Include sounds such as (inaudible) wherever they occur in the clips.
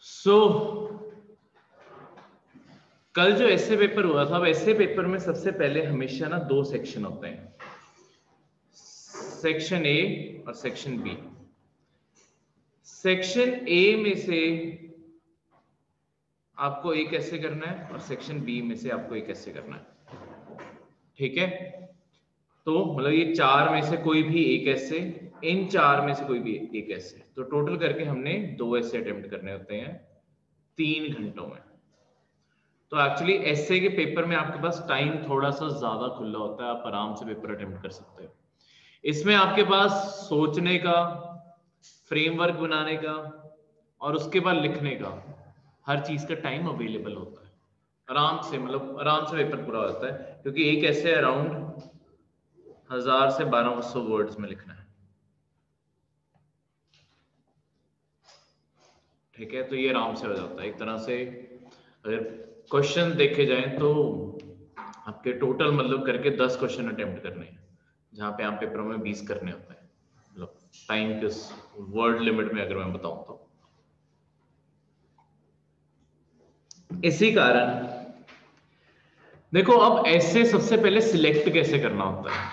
सो so, कल जो ऐसे पेपर हुआ था ऐसे पेपर में सबसे पहले हमेशा ना दो सेक्शन होते हैं। सेक्शन ए और सेक्शन बी सेक्शन ए में से आपको एक ऐसे करना है और सेक्शन बी में से आपको एक ऐसे करना है। ठीक है? तो मतलब ये चार में से कोई भी एक ऐसे इन चार में से कोई भी एक ऐसे तो टोटल करके हमने दो ऐसे अटेम्प्ट करने होते हैं तीन घंटों में। तो एक्चुअली ऐसे के पेपर में आपके पास टाइम थोड़ा सा ज़्यादा खुला होता है, आप आराम से पेपर अटेम्प्ट कर सकते हो। इसमें आपके पास सोचने का फ्रेमवर्क बनाने का और उसके बाद लिखने का हर चीज़ का टाइम अवेलेबल होता है। आराम से मतलब आराम से पेपर पूरा होता है, क्योंकि एक ऐसे अराउंड हज़ार से बारह सौ वर्ड्स में लिखना है। ठीक है? तो ये आराम से हो जाता है। एक तरह से अगर क्वेश्चन देखे जाए तो आपके टोटल मतलब करके दस क्वेश्चन अटेम्प्ट करने हैं, जहाँ पे आप पेपर में बीस करने होते हैं। मतलब टाइम के वर्ड लिमिट में अगर मैं बताऊँ तो। इसी कारण देखो, अब ऐसे सबसे पहले सिलेक्ट कैसे करना होता है?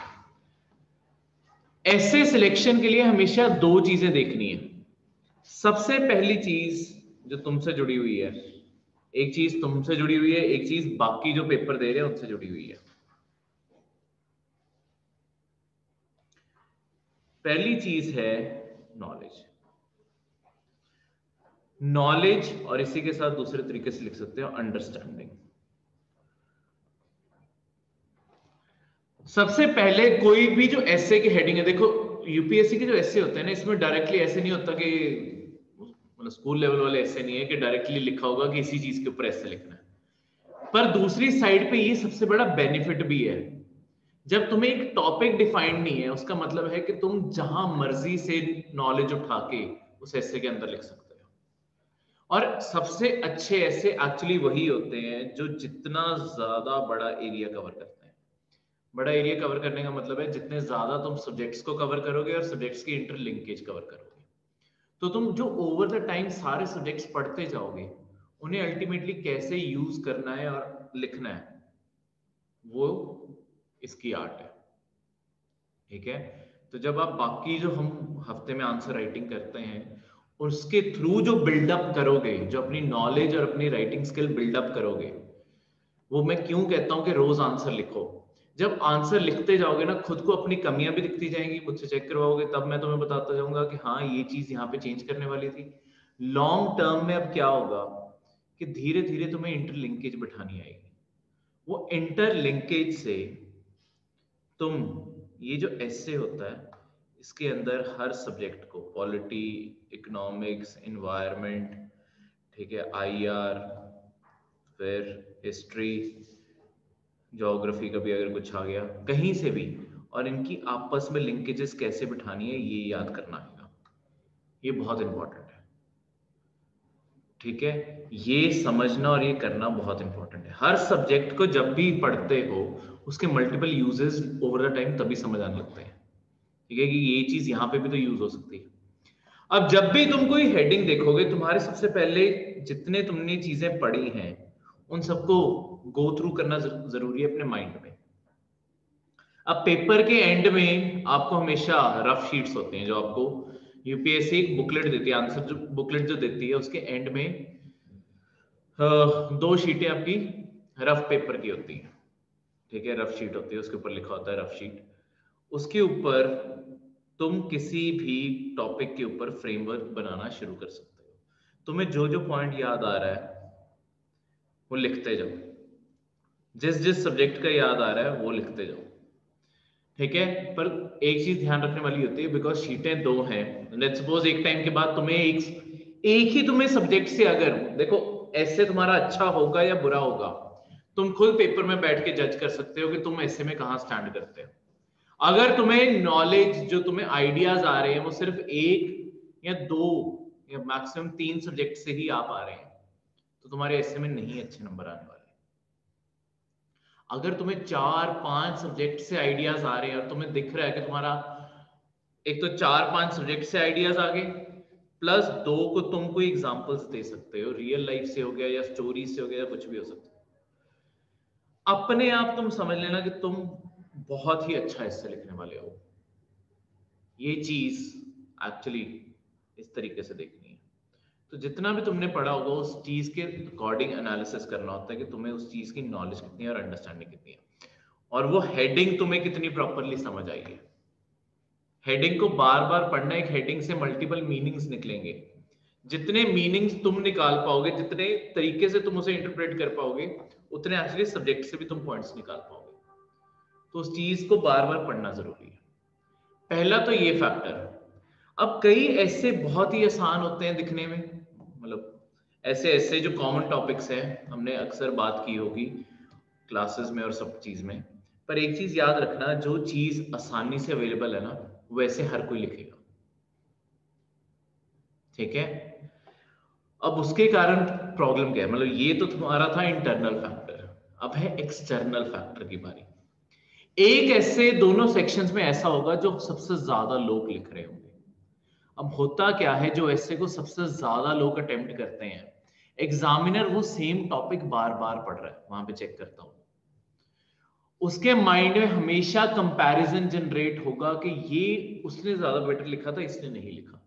ऐसे सिलेक्शन के लिए हमेशा दो चीज़ें देखनी है। सबसे पहली चीज़ जो तुमसे जुड़ी हुई है, एक चीज़ तुमसे जुड़ी हुई है, एक चीज़ बाकी जो पेपर दे रहे हैं उनसे जुड़ी हुई है। पहली चीज़ है नॉलेज नॉलेज और इसी के साथ दूसरे तरीके से लिख सकते हो अंडरस्टैंडिंग सबसे पहले कोई भी जो ऐसे की हेडिंग है, देखो यूपीएससी के जो ऐसे होते हैं ना, इसमें डायरेक्टली ऐसे नहीं होता कि मतलब स्कूल लेवल वाले ऐसे नहीं है कि डायरेक्टली लिखा होगा कि इसी चीज़ के ऊपर ऐसे लिखना है। पर दूसरी साइड पे ये सबसे बड़ा बेनिफिट भी है। जब तुम्हें एक टॉपिक डिफाइंड नहीं है, उसका मतलब है कि तुम जहाँ मर्ज़ी से नॉलेज उठा के उस ऐसे के अंदर लिख सकते हो। और सबसे अच्छे ऐसे एक्चुअली वही होते हैं जो जितना ज़्यादा बड़ा एरिया कवर करते हैं। बड़ा एरिया कवर करने का मतलब है जितने ज़्यादा तुम सब्जेक्ट्स को कवर करोगे और सब्जेक्ट्स की इंटरलिंकेज कवर करोगे। तो तुम जो ओवर द टाइम सारे सब्जेक्ट्स पढ़ते जाओगे, उन्हें अल्टीमेटली कैसे यूज़ करना है और लिखना है, वो इसकी आर्ट है। ठीक है? तो जब आप बाकी जो हम हफ़्ते में आंसर राइटिंग करते हैं, उसके थ्रू जो बिल्डअप करोगे, जो अपनी नॉलेज और अपनी राइटिंग स्किल बिल्डअप करोगे, वो मैं क्यों कहता हूँ कि रोज आंसर लिखो? जब आंसर लिखते जाओगे ना, खुद को अपनी कमियाँ भी दिखती जाएँगी, मुझसे चेक करवाओगे, तब मैं तुम्हें बताता जाऊँगा कि हाँ ये चीज़ यहाँ पे चेंज करने वाली थी। लॉन्ग टर्म में अब क्या होगा कि धीरे धीरे तुम्हें इंटरलिंकेज बिठानी आएगी। वो इंटरलिंकेज से तुम, ये जो ऐसे होता है, इसके अंदर हर सब्जेक्ट को पॉलिटी इकोनॉमिक्स इन्वायरमेंट ठीक है आईआर फिर हिस्ट्री जोग्राफी का भी अगर कुछ आ गया, कहीं से भी, और इनकी आपस में लिंकेजेस कैसे बिठानी है, ये याद करना है ये बहुत इंपॉर्टेंट है। ठीक है? ये समझना और ये करना बहुत इंपॉर्टेंट है। हर सब्जेक्ट को जब भी पढ़ते हो, उसके multiple uses over the time तभी समझ आने लगते हैं। ठीक है कि ये चीज़ यहाँ पे भी तो यूज़ हो सकती है। अब जब भी तुम कोई हेडिंग देखोगे, तुम्हारे सबसे पहले जितने तुमने चीज़ें पढ़ी हैं उन सबको गो थ्रू करना ज़रूरी है अपने माइंड में। अब पेपर के एंड में आपको हमेशा रफ शीट्स होते हैं जो आपको यूपीएससी एक बुकलेट देती है आंसर जो बुकलेट जो देती है, उसके एंड में दो शीटें आपकी रफ पेपर की होती हैं। ठीक है रफ शीट होती है, उसके ऊपर लिखा होता है रफ शीट उसके ऊपर तुम किसी भी टॉपिक के ऊपर फ्रेमवर्क बनाना शुरू कर सकते हो। तुम्हें जो जो पॉइंट याद आ रहा है वो लिखते जाओ। जिस जिस सब्जेक्ट का याद आ रहा है, वो लिखते जाओ। ठीक है? पर एक चीज़ ध्यान रखने वाली होती है बिकॉज़ शीटें दो हैं। लेट्स सपोज़ एक टाइम के बाद तुम्हें एक एक ही तुम्हें सब्जेक्ट से अगर, देखो, ऐसे तुम्हारा अच्छा होगा या बुरा होगा, तुम खुद पेपर में बैठ के जज कर सकते हो कि तुम ऐसे में कहा स्टैंड करते हो। अगर तुम्हें नॉलेज जो तुम्हें आइडियाज़ आ रहे हैं, वो सिर्फ़ एक या दो या मैक्सिमम तीन सब्जेक्ट से ही आ रहे हैं। तो तुम्हारे ऐसे में नहीं अच्छे नंबर आने वाले। अगर तुम्हें चार, पाँच सब्जेक्ट से आइडियाज़ आ रहे हैं और तुम्हें दिख रहा है कि तुम्हारा एक तो चार, पाँच सब्जेक्ट से आइडियाज़ आ गए प्लस दो को तुम कोई एग्जाम्पल्स दे सकते हो रियल लाइफ से हो गया या स्टोरी से हो गया या कुछ भी हो सकता है। अपने आप तुम समझ लेना कि तुम बहुत ही अच्छा हिस्सा लिखने वाले हो। ये चीज़ एक्चुअली इस तरीके से देखनी तो जितना भी तुमने पढ़ा होगा, उस चीज़ के अकॉर्डिंग एनालिसिस करना होता है कि तुम्हें उस चीज़ की नॉलेज कितनी है और अंडरस्टैंडिंग कितनी है। और वो हेडिंग तुम्हें कितनी प्रॉपरली समझ आई है हेडिंग को बार बार पढ़ना एक हेडिंग से मल्टीपल मीनिंग्स निकलेंगे। जितने मीनिंग्स तुम निकाल पाओगे, जितने तरीके से तुम उसे इंटरप्रेट कर पाओगे, उतने एक्चुअली सब्जेक्ट से भी तुम पॉइंट्स निकाल पाओगे। तो उस चीज़ को बार बार पढ़ना ज़रूरी है। पहला तो ये फैक्टर अब कई ऐसे बहुत ही आसान होते हैं दिखने में। मतलब ऐसे ऐसे जो कॉमन टॉपिक्स हैं, हमने अक्सर बात की होगी क्लासेस में और सब चीज़ में। पर एक चीज़ याद रखना, जो चीज़ आसानी से अवेलेबल है ना, वैसे हर कोई लिखेगा। ठीक है? अब उसके कारण प्रॉब्लम क्या है? मतलब ये तो तुम्हारा था इंटरनल फैक्टर अब है एक्सटर्नल फैक्टर की बारी। एक ऐसे दोनों सेक्शंस में ऐसा होगा जो सबसे ज़्यादा लोग लिख रहे होंगे। अब होता क्या है जो ऐसे को सबसे ज़्यादा लोग अटेम्प्ट करते हैं? एग्जामिनर वो सेम टॉपिक बार बार पढ़ रहा है, वहाँ पे चेक करता हूँ। उसके माइंड में हमेशा कंपैरिजन जनरेट होगा कि ये उसने ज़्यादा बेटर लिखा था, इसने नहीं लिखा।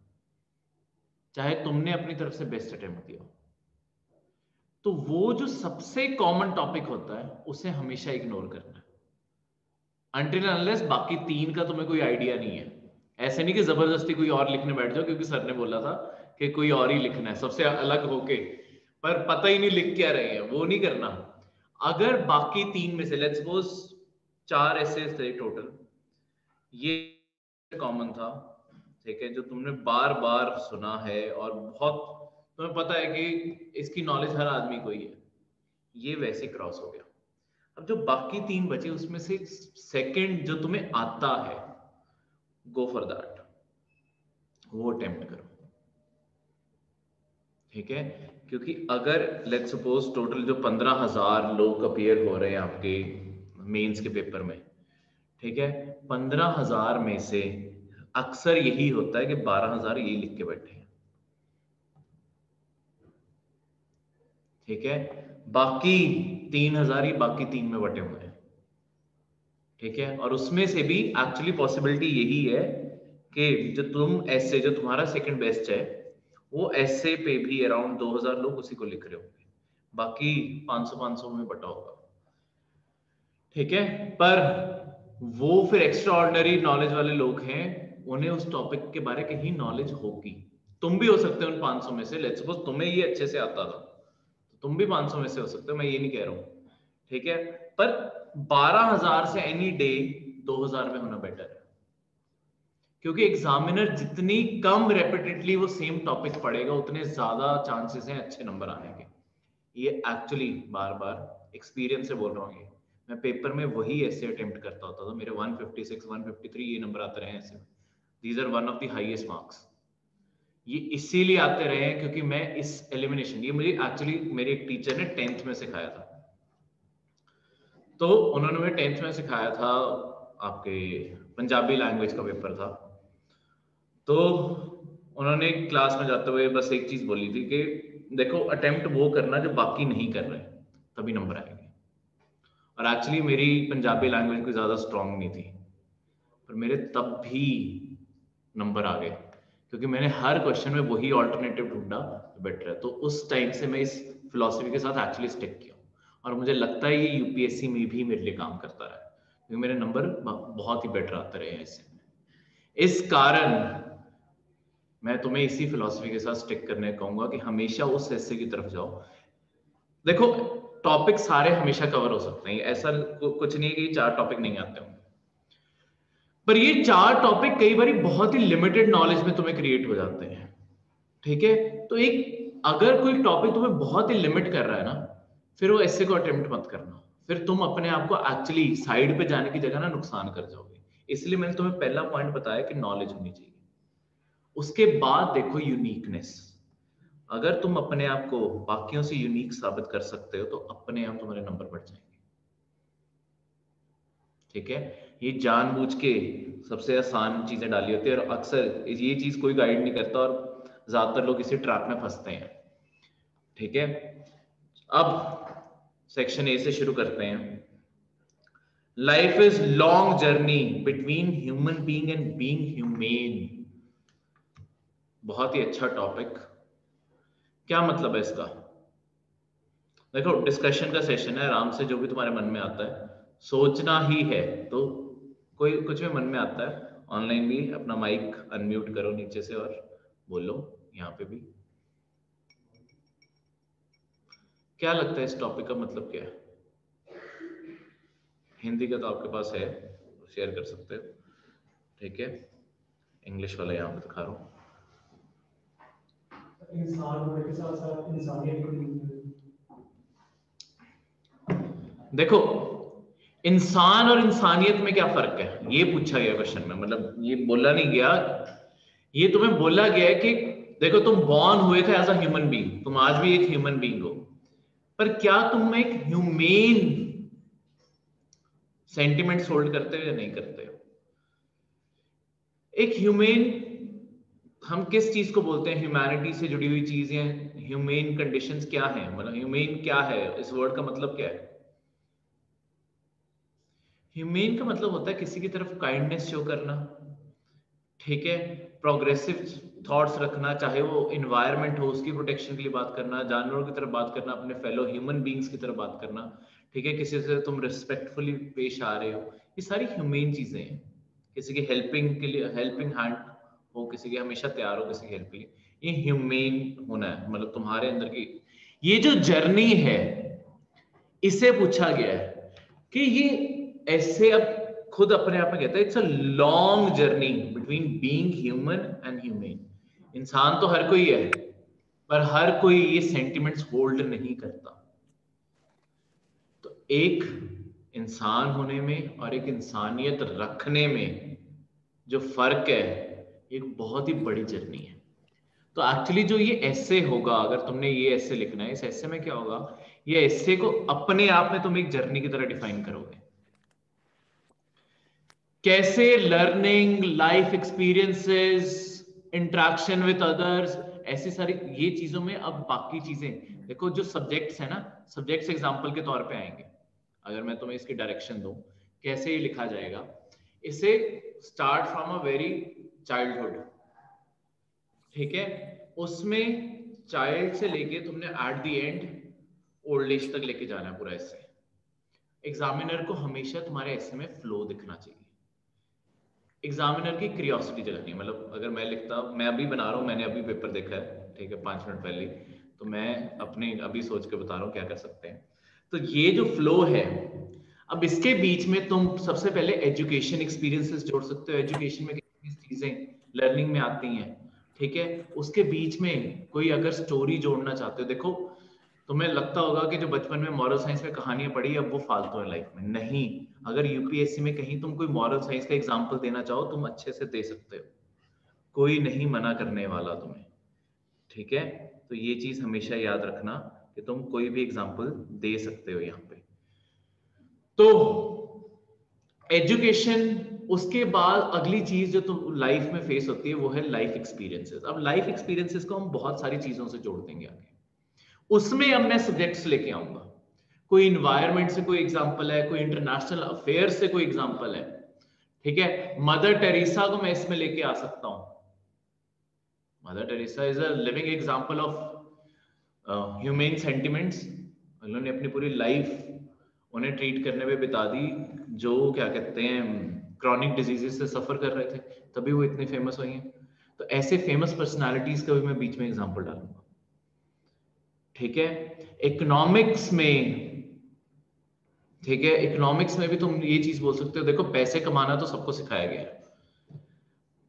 चाहे तुमने अपनी तरफ़ से बेस्ट अटेम्प्ट दिया तो वो जो सबसे कॉमन टॉपिक होता है, उसे हमेशा इग्नोर करना है। बाकी तीन का तुम्हें कोई आइडिया नहीं है। ऐसे नहीं कि ज़बरदस्ती कोई और लिखने बैठ जाओ, क्योंकि सर ने बोला था कि कोई और ही लिखना है, सबसे अलग होके। पर पता ही नहीं लिख क्या रहे हैं, वो नहीं करना। अगर बाकी तीन में से लेट्स सपोज़ चार ऐसे थे टोटल ये कॉमन था, ठीक है, जो तुमने बार बार सुना है और बहुत, तुम्हें पता है कि इसकी नॉलेज हर आदमी को ही है। ये वैसे क्रॉस हो गया। अब जो बाकी तीन बचे, उसमें से सेकंड जो तुम्हें आता है गो फॉर दैट वो अटेम्प्ट करो। ठीक है? क्योंकि अगर लेट सपोज़ टोटल जो पंद्रह हज़ार लोग अपियर हो रहे हैं आपके मेंस के पेपर में, ठीक है? पंद्रह हज़ार में से अक्सर यही होता है कि बारह हज़ार यही लिख के बैठे हैं। ठीक है? बाकी तीन हज़ार ही बाकी तीन में बटे हुए हैं। ठीक है? और उसमें से भी एक्चुअली पॉसिबिलिटी यही है कि जो तुम ऐसे जो तुम्हारा सेकंड बेस्ट है, वो ऐसे पे भी अराउंड 2000 लोग उसी को लिख रहे होंगे। बाकी 500 500 में बटा होगा। ठीक है? पर वो फिर एक्स्ट्रा ऑर्डनरी नॉलेज वाले लोग हैं, उन्हें उस टॉपिक के बारे की ही नॉलेज होगी। तुम भी हो सकते हो उन 500 में से। लेट्स सपोज़ तुम्हें ये अच्छे से आता था। तुम भी 500 में से हो सकते हो, मैं ये नहीं कह रहा हूँ। ठीक है? पर 12000 से एनी डे 2000 में होना बेटर है। क्योंकि एग्जामिनर जितनी कम रेपिटेडली वो सेम टॉपिक पढ़ेगा, उतने ज़्यादा चांसेस हैं अच्छे नंबर आने के। ये एक्चुअली बार बार एक्सपीरियंस से बोल रहा हूँ ये। मैं पेपर में वही ऐसे अटेम्प्ट करता होता था, मेरे 156 153 ये नंबर आते रहे ऐसे these are one of the highest marks ये इसीलिए आते रहे हैं क्योंकि मैं इस एलिमिनेशन ये मुझे एक्चुअली मेरे एक टीचर ने टेंथ में सिखाया था। तो उन्होंने मुझे टेंथ में सिखाया था, आपके पंजाबी लैंग्वेज का पेपर था। तो उन्होंने क्लास में जाते हुए बस एक चीज़ बोली थी कि, देखो अटेम्प्ट वो करना जो बाकी नहीं कर रहे, तभी नंबर आएँगे। और एक्चुअली मेरी पंजाबी लैंग्वेज कोई ज़्यादा स्ट्रांग नहीं थी, पर मेरे तब भी नंबर आ गए, क्योंकि मैंने हर क्वेश्चन में वही ऑल्टरनेटिव ढूंढा बेटर है। तो उस टाइम से मैं इस फिलोसफी के साथ एक्चुअली स्टिक किया। और मुझे लगता है ये यूपीएससी में भी मेरे लिए काम करता रहा क्योंकि मेरे नंबर बहुत ही बेटर आते रहे हैं इससे। इस कारण मैं तुम्हें इसी फिलोसफी के साथ स्टिक करने कहूँगा कि हमेशा उस हिस्से की तरफ़ जाओ। देखो टॉपिक सारे हमेशा कवर हो सकते हैं, ऐसा कुछ नहीं है कि चार टॉपिक नहीं आते होंगे पर ये चार टॉपिक कई बार बहुत ही लिमिटेड नॉलेज में तुम्हें क्रिएट हो जाते हैं, ठीक है? तो एक, अगर कोई टॉपिक तुम्हें बहुत ही लिमिट कर रहा है ना फिर वो ऐसे को अटेम्प्ट मत करना। फिर तुम अपने आप को एक्चुअली साइड पे जाने की जगह ना नुकसान कर जाओगे। इसलिए मैंने तुम्हें पहला पॉइंट बताया कि नॉलेज होनी चाहिए। उसके बाद देखो यूनिकनेस अगर तुम अपने आप को बाकियों से यूनिक साबित कर सकते हो तो अपने आप तुम्हारे नंबर बढ़ जाएँगे। ठीक है? ये जानबूझ के सबसे आसान चीज़ें डाली होती है और अक्सर ये चीज़ कोई गाइड नहीं करता और ज़्यादातर लोग इसी ट्रैप में फंसते हैं। ठीक है? अब सेक्शन ए से शुरू करते हैं। Life is long journey between human being and being humane बहुत ही अच्छा टॉपिक क्या मतलब है इसका? देखो डिस्कशन का सेशन है, आराम से जो भी तुम्हारे मन में आता है, सोचना ही है। तो कोई कुछ भी मन में आता है ऑनलाइन भी अपना माइक अनम्यूट करो नीचे से और बोलो, यहाँ पे भी। क्या लगता है इस टॉपिक का मतलब क्या है? हिंदी का तो आपके पास है शेयर कर सकते हो। ठीक है इंग्लिश वाला यहाँ पे दिखा रहा हूँ। देखो इंसान और इंसानियत में क्या फ़र्क है? ये पूछा गया क्वेश्चन में मतलब ये बोला नहीं गया। ये तुम्हें बोला गया है कि देखो तुम बॉर्न हुए थे एज अ ह्यूमन बींग तुम आज भी एक ह्यूमन बींग हो। पर क्या तुम एक ह्यूमेन सेंटिमेंट्स होल्ड करते हो या नहीं करते हो? एक ह्यूमेन हम किस चीज़ को बोलते हैं? ह्यूमैनिटी से जुड़ी हुई चीज़ें ह्यूमेन कंडीशंस क्या है? मतलब ह्यूमेन क्या है? इस वर्ड का मतलब क्या है? ह्यूमेन का मतलब होता है किसी की तरफ़ काइंडनेस शो करना। ठीक है? प्रोग्रेसिव थॉट्स रखना, चाहे वो इन्वायरमेंट हो, उसकी प्रोटेक्शन के लिए बात करना, जानवरों की तरफ़ बात करना, अपने फेलो ह्यूमन बींग्स की तरफ़ बात करना, ठीक है? किसी से तुम रिस्पेक्टफुली पेश आ रहे हो, ये सारी ह्यूमेन चीज़ें हैं। किसी की हेल्पिंग के लिए हेल्पिंग हैंड हो, किसी के हमेशा तैयार हो, किसी की हेल्प के लिए। ये ह्यूमेन होना है मतलब तुम्हारे अंदर की। ये जो जर्नी है, इसे पूछा गया है कि ये ऐसे अब खुद अपने आप में कहता है it's a long journey between being human and humane इंसान तो हर कोई है, पर हर कोई ये सेंटिमेंट्स होल्ड नहीं करता। तो एक इंसान होने में और एक इंसानियत रखने में जो फ़र्क है एक बहुत ही बड़ी जर्नी है। तो एक्चुअली जो ये ऐसे होगा, अगर तुमने ये ऐसे लिखना है, इस ऐसे में क्या होगा? ये ऐसे को अपने आप में तुम एक जर्नी की तरह डिफाइन करोगे। कैसे learning life experiences interaction with others ऐसी सारी ये चीज़ों में अब बाकी चीज़ें। देखो, जो सब्जेक्ट्स है ना सब्जेक्ट्स एग्जांपल के तौर पे आएँगे। अगर मैं तुम्हें इसकी डायरेक्शन दूँ, कैसे ये लिखा जाएगा? इसे start from a very childhood ठीक है? उसमें चाइल्ड से लेके तुमने at the end old age तक लेके जाना है पूरा इससे एग्जामिनर को हमेशा तुम्हारे ऐसे में फ्लो दिखना चाहिए। एग्जामिनर की क्रियोसिटी जगानी है। मतलब अगर मैं लिखता, मैं अभी बना रहा हूँ, मैंने अभी पेपर देखा है, ठीक है, पाँच मिनट पहले तो मैं अपने, अभी सोच के बता रहा हूँ क्या कर सकते हैं। तो ये जो फ्लो है, अब इसके बीच में तुम सबसे पहले एजुकेशन एक्सपीरियंसेस जोड़ सकते हो। एजुकेशन में कितनी चीज़ें लर्निंग में आती हैं, ठीक है? उसके बीच में कोई अगर स्टोरी जोड़ना चाहते हो, देखो तुम्हें लगता होगा कि जो बचपन में मॉरल साइंस में कहानियाँ पढ़ी, अब वो फालतू है लाइफ में। नहीं। अगर यूपीएससी में कहीं तुम कोई मॉरल साइंस का एग्ज़ाम्पल देना चाहो, तुम अच्छे से दे सकते हो। कोई नहीं मना करने वाला तुम्हें। ठीक है? तो ये चीज़ हमेशा याद रखना कि तुम कोई भी एग्ज़ाम्पल दे सकते हो यहाँ पे। तो एजुकेशन उसके बाद अगली चीज़ जो तुम लाइफ में फेस होती है, वो है लाइफ एक्सपीरियंसेस अब लाइफ एक्सपीरियंसेस को हम बहुत सारी चीज़ों से जोड़ देंगे आगे। उसमें अब मैं सब्जेक्ट्स लेके आऊँगा। कोई इन्वायरमेंट से कोई एग्ज़ाम्पल है, कोई इंटरनेशनल अफेयर से कोई एग्ज़ाम्पल है, ठीक है? मदर टेरेसा को मैं इसमें लेके आ सकता हूँ। Mother Teresa is a living example of humane sentiments उन्होंने अपनी पूरी लाइफ उन्हें ट्रीट करने में बिता दी, जो क्या कहते हैं क्रॉनिक डिजीजेस से सफ़र कर रहे थे। तभी वो इतने फ़ेमस हुई हैं। तो ऐसे फ़ेमस पर्सनालिटीज का भी मैं बीच में एग्ज़ाम्पल डालूँगा। ठीक है? इकोनॉमिक्स में, ठीक है? इकोनॉमिक्स में भी तुम ये चीज़ बोल सकते हो, देखो, पैसे कमाना तो सबको सिखाया गया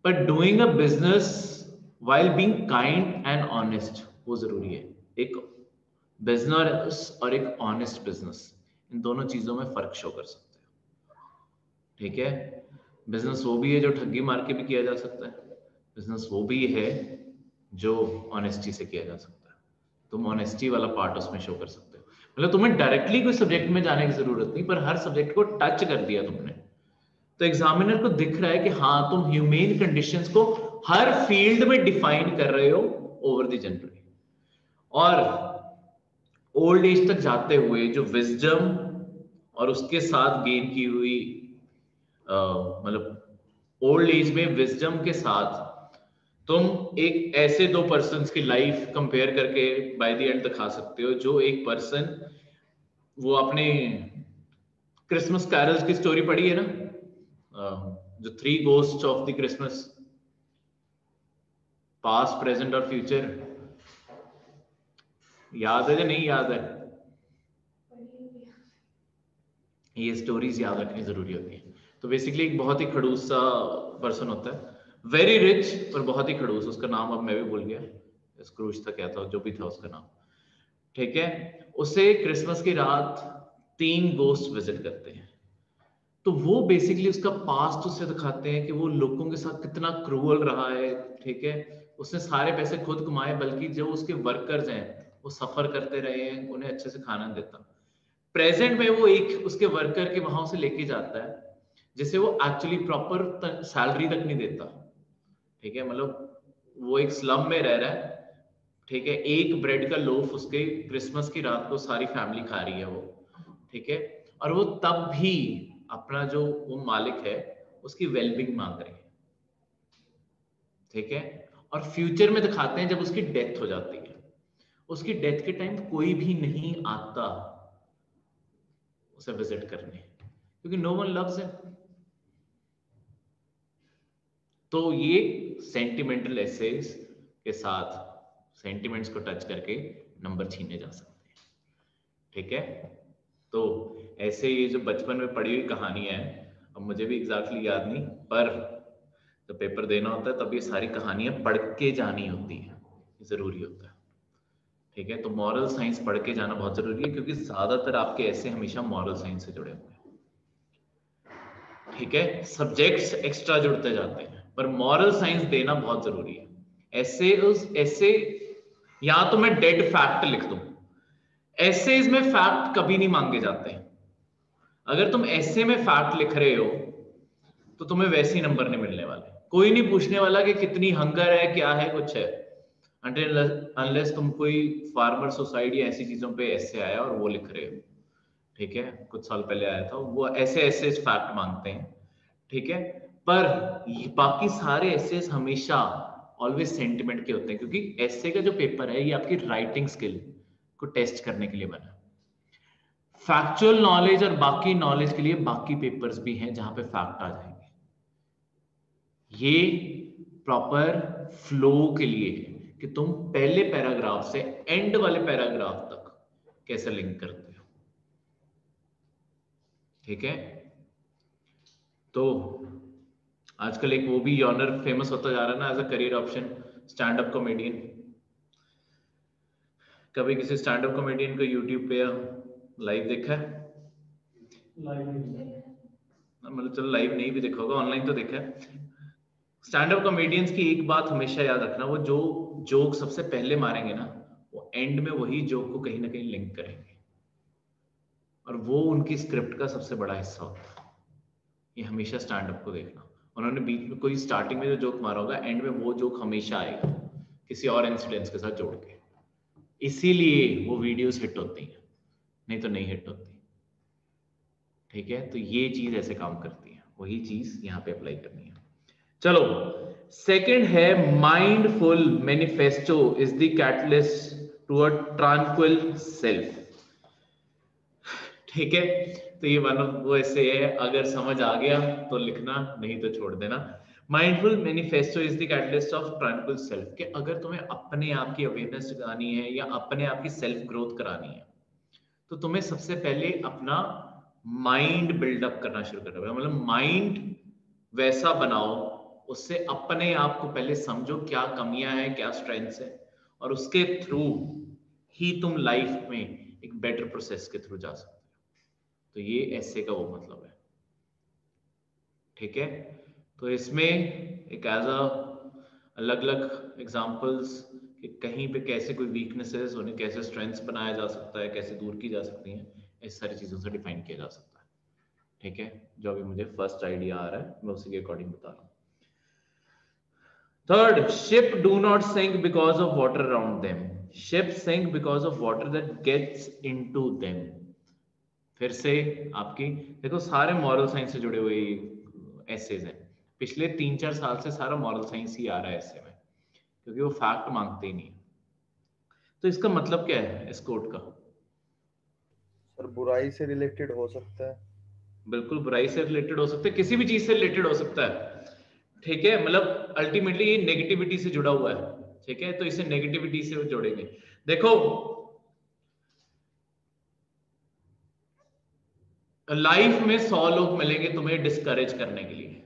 but doing a business while being kind and honest वो ज़रूरी है। एक बिज़नेस और एक ऑनेस्ट बिज़नेस इन दोनों चीज़ों में फ़र्क शो कर सकते हो। ठीक है? बिज़नेस वो भी है जो ठगी मार के भी किया जा सकता है। बिज़नेस वो भी है जो ऑनेस्टी से किया जा सकता है। तुम ऑनेस्टी वाला पार्ट उसमें शो कर सकते हो। मतलब तुम्हें डायरेक्टली कोई सब्जेक्ट में जाने की ज़रूरत नहीं, पर हर सब्जेक्ट को टच कर दिया तुमने। तो एग्जामिनर को दिख रहा है कि हाँ तुम ह्यूमेन कंडीशंस को हर फ़ील्ड में डिफाइन कर रहे हो ओवर द जनरल और ओल्ड एज तक जाते हुए जो विजडम और उसके साथ गेन की हुई मतलब ओल्ड एज में विजडम के साथ तुम एक ऐसे दो पर्सन की लाइफ कंपेयर करके बाय द एंड दिखा सकते हो, जो एक पर्सन वो अपने क्रिसमस कैरल्स की स्टोरी पढ़ी है ना? जो three ghost of the Christmas past present और फ्यूचर याद है या नहीं याद है? ये स्टोरीज याद रखनी ज़रूरी होती है। तो बेसिकली एक बहुत ही खड़ूस सा पर्सन होता है। वेरी रिच और बहुत ही खड़ूस उसका नाम अब मैं भी भूल गया। स्क्रूज था, क्या था, जो भी था उसका नाम। ठीक है? उसे क्रिसमस की रात तीन गोस्ट विज़िट करते हैं। तो वो बेसिकली उसका पास्ट उसे दिखाते हैं कि वो लोगों के साथ कितना क्रूअल रहा है। ठीक है? उसने सारे पैसे खुद कमाए, बल्कि जो उसके वर्कर्स हैं, वो सफ़र करते रहे हैं, उन्हें अच्छे से खाना देता। प्रेजेंट में वो एक उसके वर्कर के वहाँ से लेके जाता है, जिसे वो एक्चुअली प्रॉपर सैलरी तक नहीं देता। ठीक है? मतलब वो एक स्लम में रह रहा है, ठीक है? एक ब्रेड का लोफ उसके क्रिसमस की रात को सारी फैमिली खा रही है वो, ठीक है? और वो तब भी अपना जो वो मालिक है, उसकी वेलबिंग मांग रही है, ठीक है? और फ्यूचर में दिखाते हैं जब उसकी डेथ हो जाती है। उसकी डेथ के टाइम कोई भी नहीं आता उसे विज़िट करने, क्योंकि नो वन लव्स है तो ये सेंटिमेंटल एसेस के साथ सेंटिमेंट्स को टच करके नंबर छीने जा सकते हैं। ठीक है? तो ऐसे ये जो बचपन में पढ़ी हुई कहानी है, अब मुझे भी एग्जैक्टली याद नहीं, पर जब पेपर देना होता है, तब ये सारी कहानियाँ पढ़ के जानी होती है। ज़रूरी होता है। ठीक है? तो मॉरल साइंस पढ़ के जाना बहुत ज़रूरी है, क्योंकि ज़्यादातर आपके ऐसे हमेशा मॉरल साइंस से जुड़े हुए हैं। ठीक है? सब्जेक्ट्स एक्स्ट्रा जुड़ते जाते हैं। पर मॉरल साइंस देना बहुत ज़रूरी है। ऐसे उस, ऐसे, या तो मैं डेड फैक्ट लिख दूँ। ऐसे इसमें फैक्ट कभी नहीं मांगे जाते। अगर तुम ऐसे में फैक्ट लिख रहे हो तो तुम्हें वैसे ही नंबर नहीं मिलने वाले। कोई नहीं पूछने वाला कि कितनी हंगर है, क्या है, कुछ है। अनलेस तुम कोई फार्मर सोसाइटी ऐसी चीज़ों पे ऐसे आया और वो लिख रहे हो। ठीक है? कुछ साल पहले आया था, वो ऐसे ऐसे फैक्ट मांगते हैं। ठीक है? पर बाकी सारे ऐसे हमेशा ऑलवेज सेंटिमेंट के होते हैं, क्योंकि ऐसे का जो पेपर है, ये आपकी राइटिंग स्किल को टेस्ट करने के लिए बना फैक्चुअल नॉलेज और बाकी नॉलेज के लिए बाकी पेपर्स भी हैं जहाँ पे फैक्ट आ जाएँगे। ये प्रॉपर फ्लो के लिए है कि तुम पहले पैराग्राफ से एंड वाले पैराग्राफ तक कैसे लिंक करते हो। ठीक है? तो आजकल एक वो भी ऑनर फ़ेमस होता जा रहा है ना as a career option stand up comedian कभी किसी स्टैंड अप कॉमेडियन को यूट्यूब पे लाइव देखा है? मतलब चलो लाइव नहीं भी देखा होगा ऑनलाइन तो देखा है। स्टैंड अप कॉमेडियंस की एक बात हमेशा याद रखना वो जो जोक सबसे पहले मारेंगे ना वो एंड में वही जोक को कहीं ना कहीं लिंक करेंगे। और वो उनकी स्क्रिप्ट का सबसे बड़ा हिस्सा होता है। ये हमेशा स्टैंड अप को देखना। उन्होंने बीच में कोई स्टार्टिंग में जो जोक मारा होगा एंड में वो जोक हमेशा आएगा, किसी और इंसिडेंट्स के साथ जोड़ के। इसीलिए वो वीडियोस हिट होती हैं, नहीं तो नहीं हिट होती। ठीक है? तो ये चीज़ ऐसे काम करती है, वही चीज़ यहाँ पे अप्लाई करनी है। चलो सेकंड है mindful manifesto is the catalyst to a tranquil self ठीक है? तो ये वन ऑफ़ वो ऐसे है, अगर समझ आ गया तो लिखना, नहीं तो छोड़ देना। Mindful manifesto is the of tranquil self कि अगर तुम्हें अपने आप की अवेयरनेस जगानी है या अपने आप की सेल्फ ग्रोथ करानी है तो तुम्हें सबसे पहले अपना माइंड बिल्डअप करना शुरू करना पड़ेगा। मतलब माइंड वैसा बनाओ, उससे अपने आप को पहले समझो क्या कमियाँ हैं, क्या स्ट्रेंथ्स है, और उसके थ्रू ही तुम लाइफ में एक बेटर प्रोसेस के थ्रू जा सकते तो ये ऐसे का वो मतलब है। ठीक है? तो इसमें एक एज अ अलग अलग एग्जाम्पल्स कि कहीं पे कैसे कोई वीकनेसेस उन्हें कैसे स्ट्रेंथ्स बनाया जा सकता है, कैसे दूर की जा सकती हैं, इस सारी चीज़ों से डिफाइन किया जा सकता है। ठीक है? जो अभी मुझे फ़र्स्ट आइडिया आ रहा है, मैं उसी के अकॉर्डिंग बता रहा हूँ। Third ship do not sink because of water around them ship sink because of water that gets into them फिर से आपकी देखो सारे मॉरल साइंस से जुड़े हुए एसेज हैं। पिछले तीन चार साल से सारा मॉरल साइंस ही आ रहा है ऐसे में क्योंकि वो फैक्ट मांगते ही नहीं तो इसका मतलब क्या है इस कोट का? सर बुराई से रिलेटेड हो सकता है। बिल्कुल बुराई से रिलेटेड हो सकता है किसी भी चीज़ से रिलेटेड हो सकता है। ठीक है मतलब अल्टीमेटली ये नेगेटिविटी से जुड़ा हुआ है। ठीक है तो इसे नेगेटिविटी से जोड़ेंगे। देखो लाइफ में सौ लोग मिलेंगे तुम्हें डिस्करेज करने के लिए।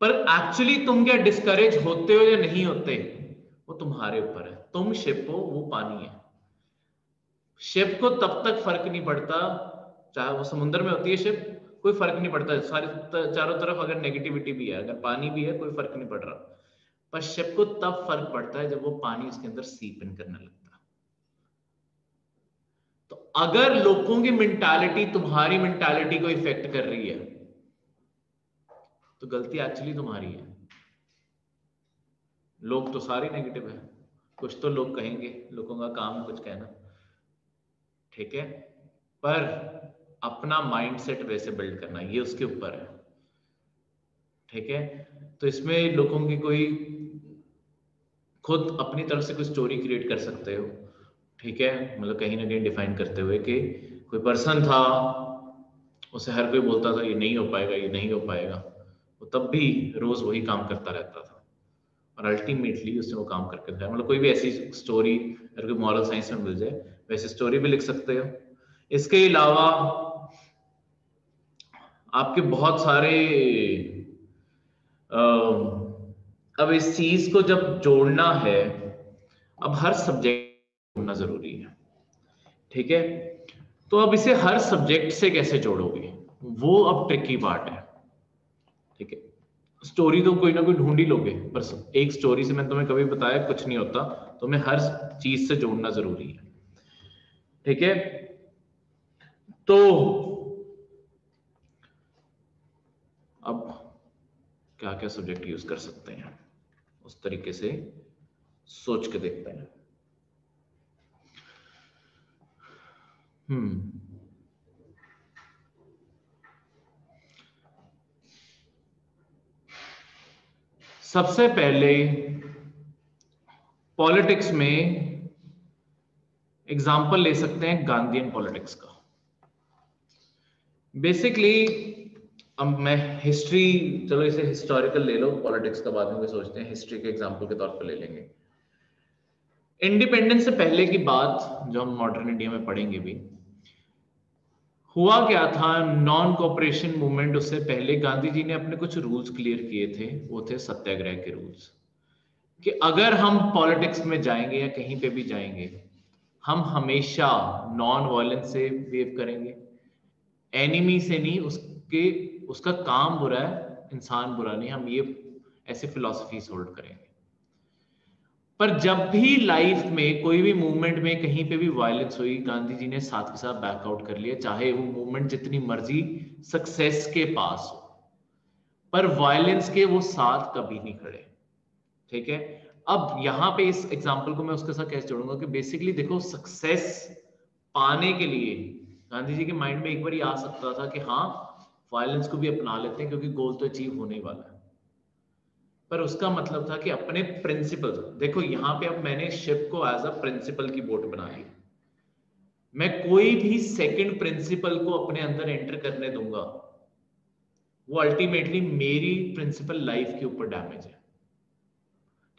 पर एक्चुअली तुम क्या डिस्करेज होते हो या नहीं होते? वो तुम्हारे ऊपर है। तुम शिप हो, वो पानी है। शिप को तब तक फ़र्क नहीं पड़ता, चाहे वो समुद्र में होती है शिप कोई फ़र्क नहीं पड़ता। सारी चारों तरफ़ अगर नेगेटिविटी भी है, अगर पानी भी है, कोई फ़र्क नहीं पड़ रहा। पर शिप को तब फ़र्क पड़ता है जब वो पानी उसके अंदर सीप इन करने लगता है। अगर लोगों की मेंटालिटी तुम्हारी मेंटालिटी को इफ़ेक्ट कर रही है तो गलती एक्चुअली तुम्हारी है। लोग तो सारे नेगेटिव है। कुछ तो लोग कहेंगे, लोगों का काम कुछ कहना। ठीक है? पर अपना माइंडसेट वैसे बिल्ड करना, ये उसके ऊपर है। ठीक है? तो इसमें लोगों की कोई, खुद अपनी तरफ़ से कोई स्टोरी क्रिएट कर सकते हो। ठीक है? मतलब कहीं ना कहीं डिफाइन करते हुए कि कोई पर्सन था, उसे हर कोई बोलता था, ये नहीं हो पाएगा, ये नहीं हो पाएगा। वो तब भी रोज वही काम करता रहता था। और अल्टीमेटली उसने वो काम करके दिखाया। मतलब कोई भी ऐसी स्टोरी अगर कोई मॉरल साइंस में मिल जाए, वैसे स्टोरी भी लिख सकते हो। इसके अलावा आपके बहुत सारे अब इस चीज़ को जब जोड़ना है, अब हर सब्जेक्ट जोड़ना ज़रूरी है। ठीक है? तो अब इसे हर सब्जेक्ट से कैसे जोड़ोगे? वो अब ट्रिकी पार्ट है। ठीक है? स्टोरी तो कोई ना कोई ढूंढ ही लोगे, बस एक स्टोरी से मैंने तुम्हें कभी बताया, कुछ नहीं होता तुम्हें हर चीज़ से जोड़ना ज़रूरी है। ठीक है? तो अब क्या क्या सब्जेक्ट यूज़ कर सकते हैं? उस तरीके से सोच के देखते हैं। हम्म सबसे पहले पॉलिटिक्स में एग्ज़ाम्पल ले सकते हैं गांधीयन पॉलिटिक्स का। बेसिकली, अब मैं हिस्ट्री, चलो इसे हिस्टोरिकल ले लो, पॉलिटिक्स का बाद में सोचते हैं, हिस्ट्री के एग्ज़ाम्पल के तौर पर ले लेंगे। इंडिपेंडेंस से पहले की बात, जो हम मॉडर्न इंडिया में पढ़ेंगे भी हुआ क्या था? नॉन कॉपरेशन मूवमेंट उससे पहले गांधी जी ने अपने कुछ रूल्स क्लियर किए थे, वो थे सत्याग्रह के रूल्स कि अगर हम पॉलिटिक्स में जाएँगे या कहीं पे भी जाएँगे, हम हमेशा नॉन वायलेंस से बिहेव करेंगे। एनिमी से नहीं, उसके, उसका काम बुरा है, इंसान बुरा नहीं, हम ये, ऐसे फिलोसफीज होल्ड करेंगे पर जब भी लाइफ में, कोई भी मूवमेंट में कहीं पे भी वायलेंस हुई, गांधी जी ने साथ के साथ बैकआउट कर लिया, चाहे वो मूवमेंट जितनी मर्ज़ी सक्सेस के पास हो। पर वायलेंस के वो साथ कभी नहीं खड़े। ठीक है? अब यहाँ पे इस एग्जांपल को मैं उसके साथ कैसे जोड़ूँगा कि बेसिकली देखो सक्सेस पाने के लिए गांधी जी के माइंड में एक बार आ सकता था कि हाँ वायलेंस को भी अपना लेते हैं क्योंकि गोल तो अचीव होने वाला है। पर उसका मतलब था कि अपने प्रिंसिपल देखो यहाँ पे अब मैंने शिप को एज अ प्रिंसिपल की बोट बना ली मैं कोई भी सेकंड प्रिंसिपल को अपने अंदर एंटर करने दूँगा, वो अल्टीमेटली मेरी प्रिंसिपल लाइफ के ऊपर डैमेज है।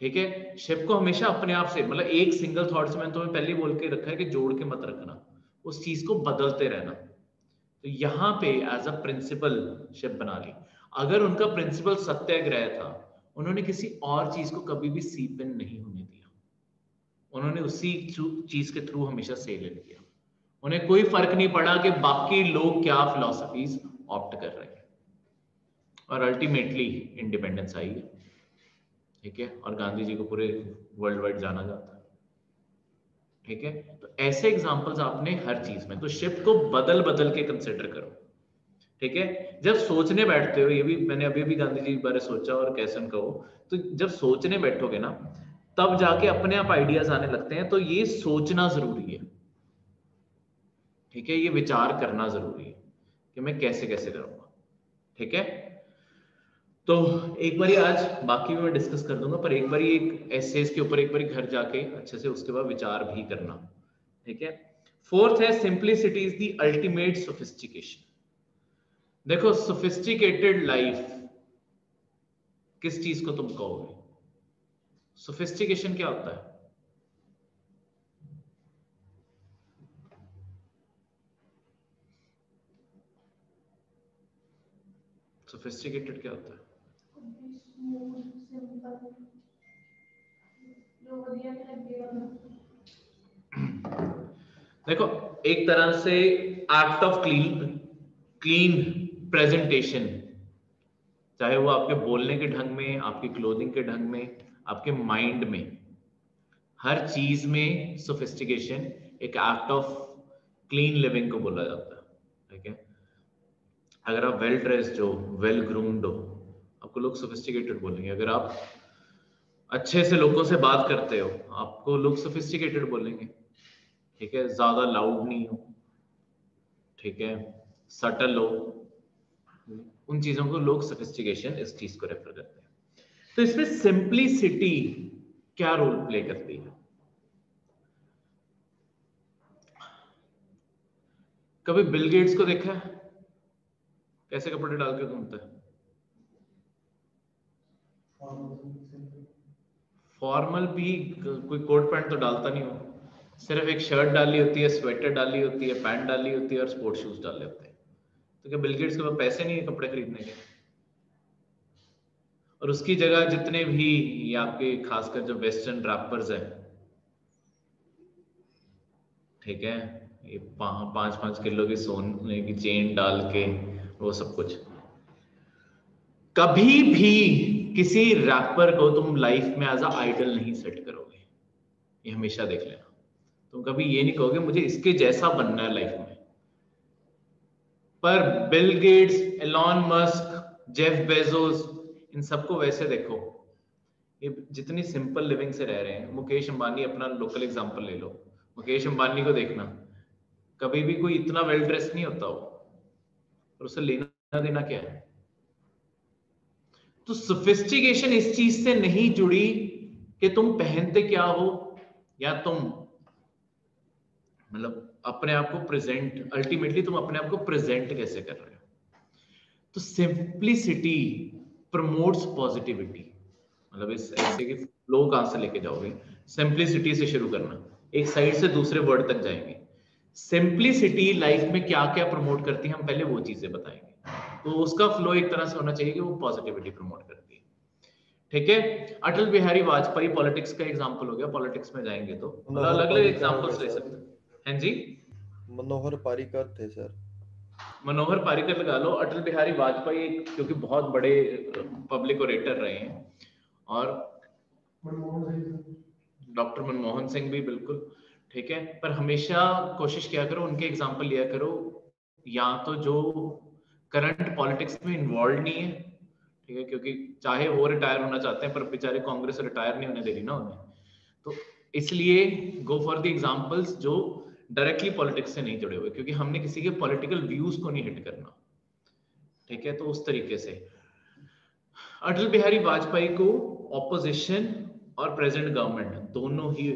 ठीक है? शिप को हमेशा अपने आप से मतलब एक सिंगल थॉट से मैंने तुम्हें पहले बोल के रखा है कि जोड़ के मत रखना, उस चीज़ को बदलते रहना। तो यहाँ पे एज अ प्रिंसिपल शिप बना ली। अगर उनका प्रिंसिपल सत्याग्रह था उन्होंने किसी और चीज़ को कभी भी सीपन नहीं होने दिया। उन्होंने उसी चीज़ के थ्रू हमेशा से ले लिया उन्हें कोई फ़र्क नहीं पड़ा कि बाकी लोग क्या फिलोसफीज ऑप्ट कर रहे हैं। और अल्टीमेटली इंडिपेंडेंस आई है। ठीक है? और गांधी जी को पूरे वर्ल्ड वाइड जाना जाता है। ठीक है? तो ऐसे एग्जांपल्स आपने हर चीज़ में तो शिफ्ट को बदल बदल के कंसिडर करो। ठीक है? जब सोचने बैठते हो, ये भी मैंने अभी भी गांधी जी के बारे सोचा और कैसे उनका तो जब सोचने बैठोगे ना, तब जाके अपने आप आइडियाज़ आने लगते हैं तो ये सोचना ज़रूरी है। ठीक है? ये विचार करना ज़रूरी है कि मैं कैसे कैसे करूँगा। ठीक है? तो एक बारी आज बाकी भी मैं डिस्कस कर दूँगा, पर एक बारी एक एसेस के ऊपर, एक बारी घर जाके अच्छे से उसके बाद विचार भी करना। ठीक है? फोर्थ है simplicity is the ultimate sophistication देखो सोफिस्टिकेटेड लाइफ किस चीज़ को तुम कहोगे? सोफिस्टिकेशन क्या होता है? सोफिस्टिकेटेड क्या होता है? देखो, एक तरह से act of clean clean presentation चाहे वो आपके बोलने के ढंग में, आपकी क्लोथिंग के ढंग में, आपके माइंड में, हर चीज़ में सोफिस्टिकेशन एक एक्ट ऑफ़ क्लीन लिविंग को बोला जाता है, ठीक है? अगर आप वेल ड्रेस्ड हो वेल ग्रूम्ड हो, आपको लोग सोफिस्टिकेटेड बोलेंगे। अगर आप अच्छे से लोगों से बात करते हो, आपको लोग सोफिस्टिकेटेड बोलेंगे, ठीक है? ज़्यादा लाउड नहीं हो, ठीक है? सटल हो उन चीज़ों को लोग सोफिस्टिकेशन इस चीज़ को रेफर करते हैं। तो इसमें सिंप्लिसिटी क्या रोल प्ले करती है? कभी बिल गेट्स को देखा है? कैसे कपड़े डाल के घूमता है? फॉर्मल भी, कोई कोट पैंट तो डालता नहीं हो। सिर्फ़ एक शर्ट डाली होती है स्वेटर डाली होती है पैंट डाली होती है और स्पोर्ट शूज़ डाले होते हैं। तो क्या बिलगेट्स के पास पैसे नहीं है कपड़े खरीदने के। और उसकी जगह जितने भी ये आपके खासकर जो वेस्टर्न रैपर्स है ठीक है ये पा, पाँच पाँच किलो की सोने की चेन डाल के वो सब कुछ। कभी भी किसी रैपर को तुम लाइफ में एज अ आइडल नहीं सेट करोगे। ये हमेशा देख लेना। तुम कभी ये नहीं कहोगे मुझे इसके जैसा बनना है लाइफ में। पर Bill Gates Elon Musk Jeff Bezos इन सबको वैसे देखो। ये जितनी सिंपल लिविंग से रह रहे हैं। मुकेश अंबानी अपना लोकल एग्जांपल ले लो। मुकेश अंबानी को देखना। कभी भी कोई इतना वेल ड्रेस नहीं होता हो। और उसे लेना देना क्या है? तो सोफिस्टिकेशन इस चीज़ से नहीं जुड़ी कि तुम पहनते क्या हो या तुम मतलब अपने आप को प्रेजेंट अल्टीमेटली तुम अपने आप को प्रेजेंट कैसे कर रहे हो? तो सिंप्लिसिटी प्रमोट्स पॉजिटिविटी मतलब इस ऐसे की फ्लो कहाँ से लेके जाओगे? सिंप्लिसिटी से शुरू करना। एक साइड से दूसरे वर्ड तक जाएँगे। सिंप्लिसिटी लाइफ में क्या क्या प्रमोट करती है हम पहले वो चीज़ें बताएँगे। तो उसका फ्लो एक तरह से होना चाहिए कि वो पॉजिटिविटी प्रमोट करती है। ठीक है? अटल बिहारी वाजपेयी पॉलिटिक्स का एग्ज़ाम्पल हो गया। पॉलिटिक्स में जाएँगे तो। अलग अलग एग्जांपल्स ले सकते हैं। हैं जी? मनोहर पारिकर थे सर। मनोहर पारिकर लगा लो। अटल बिहारी वाजपेयी क्योंकि बहुत बड़े पब्लिक ओरेटर रहे हैं। और डॉक्टर मनमोहन सिंह भी बिल्कुल ठीक है। पर हमेशा कोशिश किया करो उनके एग्ज़ाम्पल लिया करो। या तो जो करंट पॉलिटिक्स में इन्वॉल्व नहीं है ठीक है क्योंकि चाहे वो रिटायर होना चाहते हैं पर बेचारे कांग्रेस रिटायर नहीं होने दे रही ना उन्हें। तो इसलिए गो फॉर द एग्जाम्पल्स जो डायरेक्टली पॉलिटिक्स से नहीं जुड़े हुए, क्योंकि हमने किसी के पॉलिटिकल व्यूज़ को नहीं हिट करना। ठीक है? तो उस तरीके से। अटल बिहारी वाजपेयी को ऑपोजिशन और प्रेजेंट गवर्नमेंट दोनों ही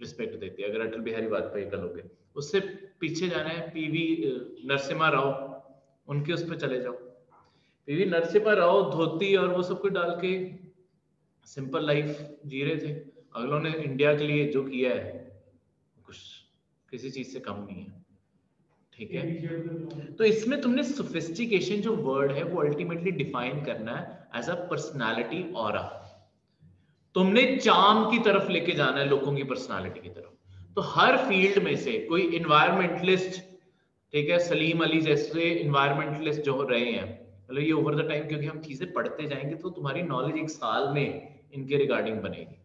रिस्पेक्ट देती है, अगर अटल बिहारी वाजपेयी का लोगे। उससे पीछे जाना है पीवी नरसिम्हा राव। उनके उस पर चले जाओ। पीवी नरसिम्हा राव, धोती और वो सब कुछ डाल के सिंपल लाइफ जी रहे थे। अगलों ने इंडिया के लिए जो किया है किसी चीज़ से कम नहीं है। ठीक है? तो इसमें तुमने सोफिस्टिकेशन जो वर्ड है वो अल्टीमेटली डिफाइन करना है एज अ पर्सनालिटी और तुमने चाम की तरफ़ लेके जाना है लोगों की पर्सनालिटी की तरफ़। तो हर फ़ील्ड में से कोई इन्वायरमेंटलिस्ट ठीक है सलीम अली जैसे इन्वायरमेंटलिस्ट जो रहे हैं मतलब ये ओवर द टाइम क्योंकि हम चीज़ें पढ़ते जाएँगे तो तुम्हारी नॉलेज एक साल में इनके रिगार्डिंग बनेगी।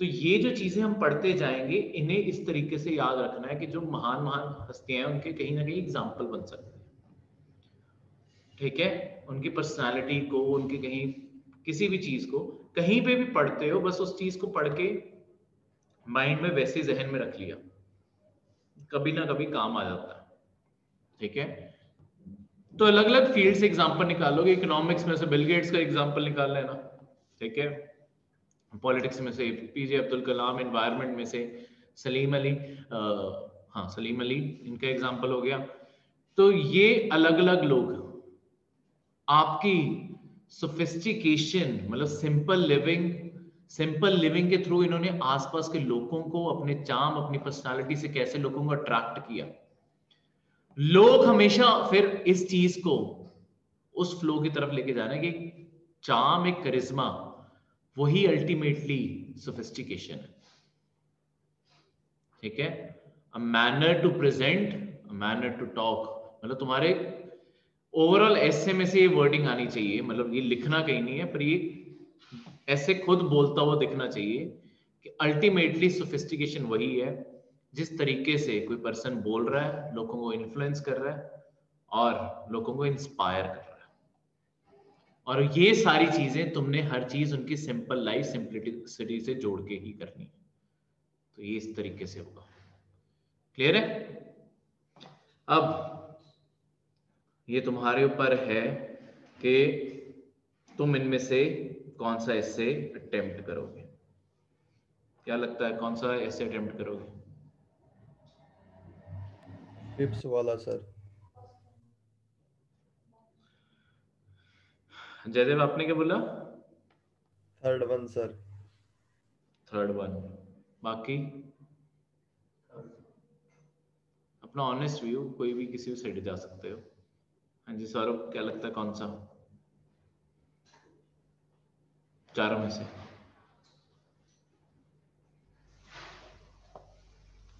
तो ये जो चीज़ें हम पढ़ते जाएँगे, इन्हें इस तरीके से याद रखना है कि जो महान महान हस्तियाँ हैं, उनके कहीं ना कहीं एग्ज़ाम्पल बन सकते हैं। ठीक है? उनकी पर्सनालिटी को, उनके कहीं, किसी भी चीज़ को, कहीं पे भी पढ़ते हो, बस उस चीज़ को पढ़ के माइंड में वैसे जहन में रख लिया। कभी ना कभी काम आ जाता है। ठीक है? तो अलग अलग फ़ील्ड से एग्ज़ाम्पल निकालोगे इकोनॉमिक्स में से बिल गेट्स का एग्ज़ाम्पल निकाल लेना। ठीक है? पॉलिटिक्स में से पीजे अब्दुल कलाम एनवायरमेंट में से सलीम अली आ, हाँ सलीम अली इनका एग्ज़ाम्पल हो गया। तो ये अलग अलग लोग आपकी सोफिस्टिकेशन मतलब सिंपल लिविंग सिंपल लिविंग के थ्रू इन्होंने आसपास के लोगों को अपने चाम अपनी पर्सनालिटी से कैसे लोगों को अट्रैक्ट किया। लोग हमेशा फिर इस चीज़ को उस फ्लो की तरफ़ लेके जाना कि चाम एक करिश्मा वही अल्टीमेटली सोफिस्टिकेशन है। ठीक है? A manner to present manner to talk मतलब तुम्हारे ओवरऑल ऐसे में से ये वर्डिंग आनी चाहिए। मतलब ये लिखना कहीं नहीं है, पर ये ऐसे खुद बोलता हुआ दिखना चाहिए कि अल्टीमेटली सोफिस्टिकेशन वही है, जिस तरीके से कोई पर्सन बोल रहा है, लोगों को इन्फ्लुएंस कर रहा है, और लोगों को इंस्पायर कर रहा है। और ये सारी चीज़ें तुमने हर चीज़ उनकी सिंपल लाइफ सिंपलिसिटी से जोड़ के ही करनी है। तो ये इस तरीके से होगा। क्लियर है? अब ये तुम्हारे ऊपर है कि तुम इनमें से कौन सा ऐसे अटेम्प्ट करोगे? क्या लगता है कौन सा ऐसे अटेम्प्ट करोगे? वाला सर जयदेव आपने क्या बोला? Third one sir third one बाकी? अपना ऑनेस्ट व्यू कोई भी किसी भी साइड जा सकते हो। हाँ जी सौरभ क्या लगता है कौन सा? चारों में से।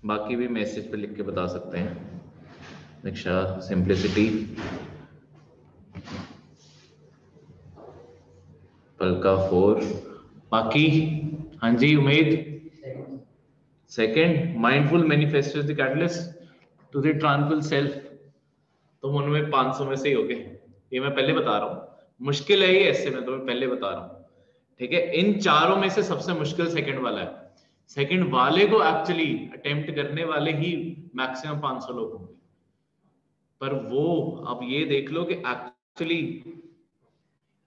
बाकी भी मैसेज पे लिख के बता सकते हैं। Diksha simplicity Palka four. बाकी हाँ जी Umed second mindful manifesto the catalyst to the tranquil self तुम उनमें 500 में से ही हो गए ये मैं पहले बता रहा हूँ। मुश्किल है ये ऐसे में तो पहले बता रहा हूँ। ठीक है, इन चारों में से सबसे मुश्किल सेकंड वाला है। सेकंड वाले को एक्चुअली अटेम्प्ट करने वाले ही मैक्सिमम 500 लोग होंगे। पर वो अब ये देख लो कि एक्चुअली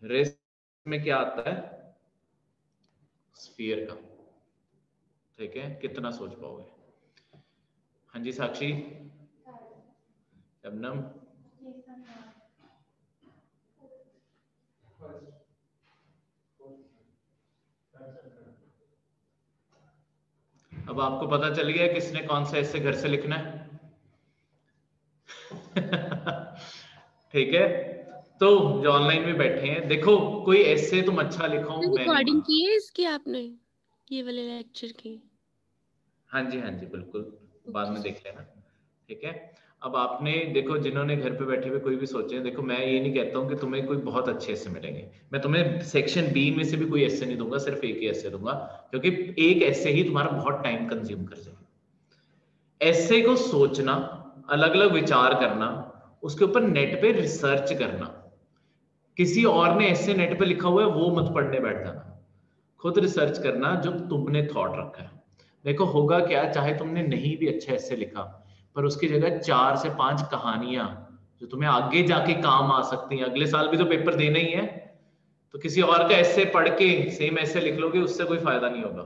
रेस में क्या आता है? स्फीयर का। ठीक है? कितना सोच पाओगे? हाँ जी, साक्षी। शबनम अब आपको पता चल गया किसने कौन सा ऐसे घर से लिखना है। (laughs) ठीक है? तो जो ऑनलाइन में बैठे हैं देखो कोई ऐसे तुम अच्छा लिखो रिकॉर्डिंग की है इसकी आपने? ये वाले लेक्चर की? हाँ जी हाँ जी बिल्कुल। बाद में देख लेना ठीक है? अब आपने देखो जिन्होंने घर पे बैठे हुए कोई भी सोचे देखो मैं ये नहीं कहता हूँ कि तुम्हें कोई बहुत अच्छे ऐसे मिलेंगे। मैं तुम्हें सेक्शन बी में से भी कोई ऐसे नहीं दूँगा सिर्फ़ एक ही ऐसे दूँगा क्योंकि एक ऐसे ही तुम्हारा बहुत टाइम कंज्यूम कर जाएगा। ऐसे को सोचना अलग अलग विचार करना उसके ऊपर नेट पे रिसर्च करना। किसी और ने ऐसे नेट पे लिखा हुआ है, वो मत पढ़ने बैठ जाना। खुद रिसर्च करना जो तुमने थॉट रखा है। देखो, होगा क्या, चाहे तुमने नहीं भी अच्छा ऐसे लिखा, पर उसकी जगह चार से पाँच कहानियाँ जो तुम्हें आगे जाके काम आ सकती हैं। अगले साल भी तो पेपर देना ही है। तो किसी और का ऐसे पढ़ के सेम ऐसे लिख लोगे, उससे कोई फ़ायदा नहीं होगा।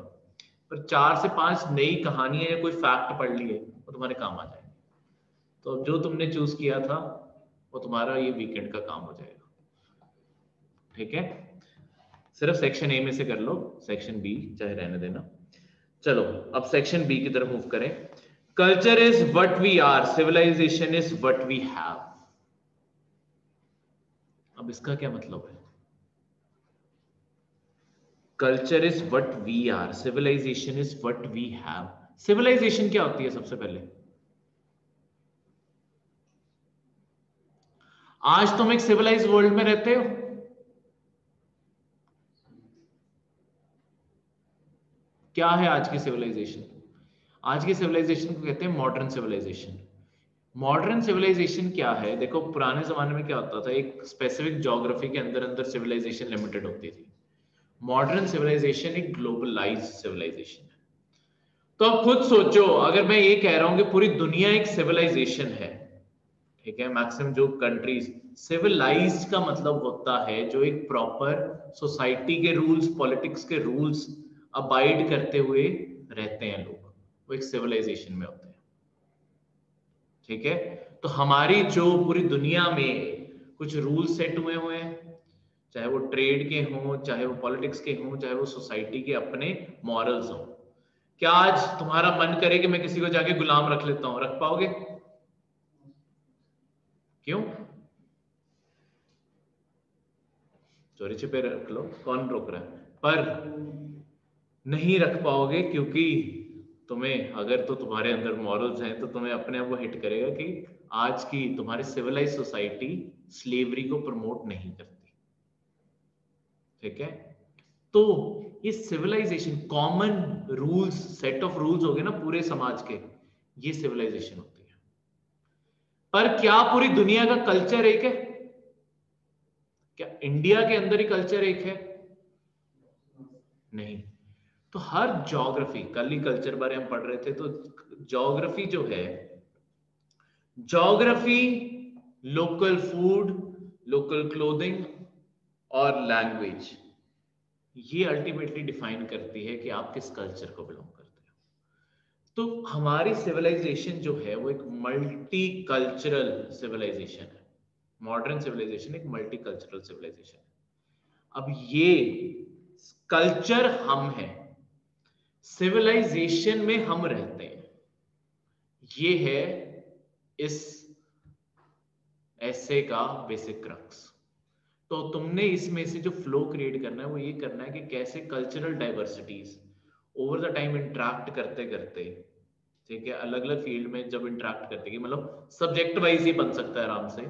पर चार से पाँच नई कहानियाँ या कोई फैक्ट पढ़ लिए, वो तुम्हारे काम आ जाएँगे। तो जो तुमने चूज़ किया था, वो तुम्हारा ये वीकेंड का काम हो जाएगा। ठीक है? सिर्फ़ सेक्शन ए में से कर लो सेक्शन बी चाहे रहने देना। चलो, अब सेक्शन बी की तरफ़ मूव करें। Culture is what we are civilization is what we have अब इसका क्या मतलब है? Culture is what we are civilization is what we have civilization क्या होती है सबसे पहले? आज तुम एक सिविलाइज वर्ल्ड में रहते हो? क्या है आज की सिविलाइजेशन आज की सिविलाइजेशन को कहते हैं मॉडर्न सिविलाइजेशन मॉडर्न सिविलाइजेशन क्या है? देखो, पुराने जमाने में क्या होता था, एक स्पेसिफिक ज्योग्राफी के अंदर अंदर सिविलाइजेशन लिमिटेड होती थी. मॉडर्न सिविलाइजेशन एक ग्लोबलाइज सिविलाइजेशन है. तो अब खुद सोचो, अगर मैं ये कह रहा हूँ कि पूरी दुनिया एक सिविलाइजेशन है, ठीक है मैक्सिमम जो कंट्रीज़ सिविलाइज का मतलब होता है जो एक प्रॉपर सोसाइटी के रूल्स पॉलिटिक्स के रूल्स अबाइड करते हुए रहते हैं लोग। वो एक सिविलाइजेशन में होते हैं। ठीक है? तो हमारी जो पूरी दुनिया में कुछ रूल सेट हुए हुए हैं, चाहे वो ट्रेड के हों, चाहे वो पॉलिटिक्स के हों, चाहे वो सोसाइटी के अपने मॉरल्स हों। क्या आज तुम्हारा मन करे कि मैं किसी को जाके गुलाम रख लेता हूँ? रख पाओगे? क्यों? चोरी छिपे रख लो। कौन रोक रहा है? पर नहीं रख पाओगे क्योंकि तुम्हें, अगर तो तुम्हारे अंदर मॉरल्स हैं तो तुम्हें अपने आप वो हिट करेगा कि आज की तुम्हारी सिविलाइज सोसाइटी स्लेवरी को प्रमोट नहीं करती। ठीक है? तो ये civilization common rules set of rules हो गए ना पूरे समाज के, ये सिविलाइजेशन होती है। पर क्या पूरी दुनिया का कल्चर एक है? क्या इंडिया के अंदर ही कल्चर एक है? नहीं। तो हर जोग्राफी कल ही कल्चर बारे हम पढ़ रहे थे तो जोग्राफी जो है geography local food local clothing और लैंग्वेज ये अल्टीमेटली डिफाइन करती है कि आप किस कल्चर को बिलोंग करते हो। तो हमारी सिविलाइजेशन जो है, वो एक मल्टी कल्चरल सिविलाइजेशन है। मॉडर्न सिविलाइजेशन एक मल्टी कल्चरल सिविलाइजेशन है। अब ये कल्चर हम हैं। सिविलाइजेशन में हम रहते हैं। ये है इस ऐसे का बेसिक क्रक्स। तो तुमने इसमें से जो फ्लो क्रिएट करना है, वो ये करना है कि कैसे cultural diversities over the time interact करते करते, ठीक है अलग अलग फ़ील्ड में जब इंट्रैक्ट करते मतलब सब्जेक्ट वाइज ही बन सकता है आराम से।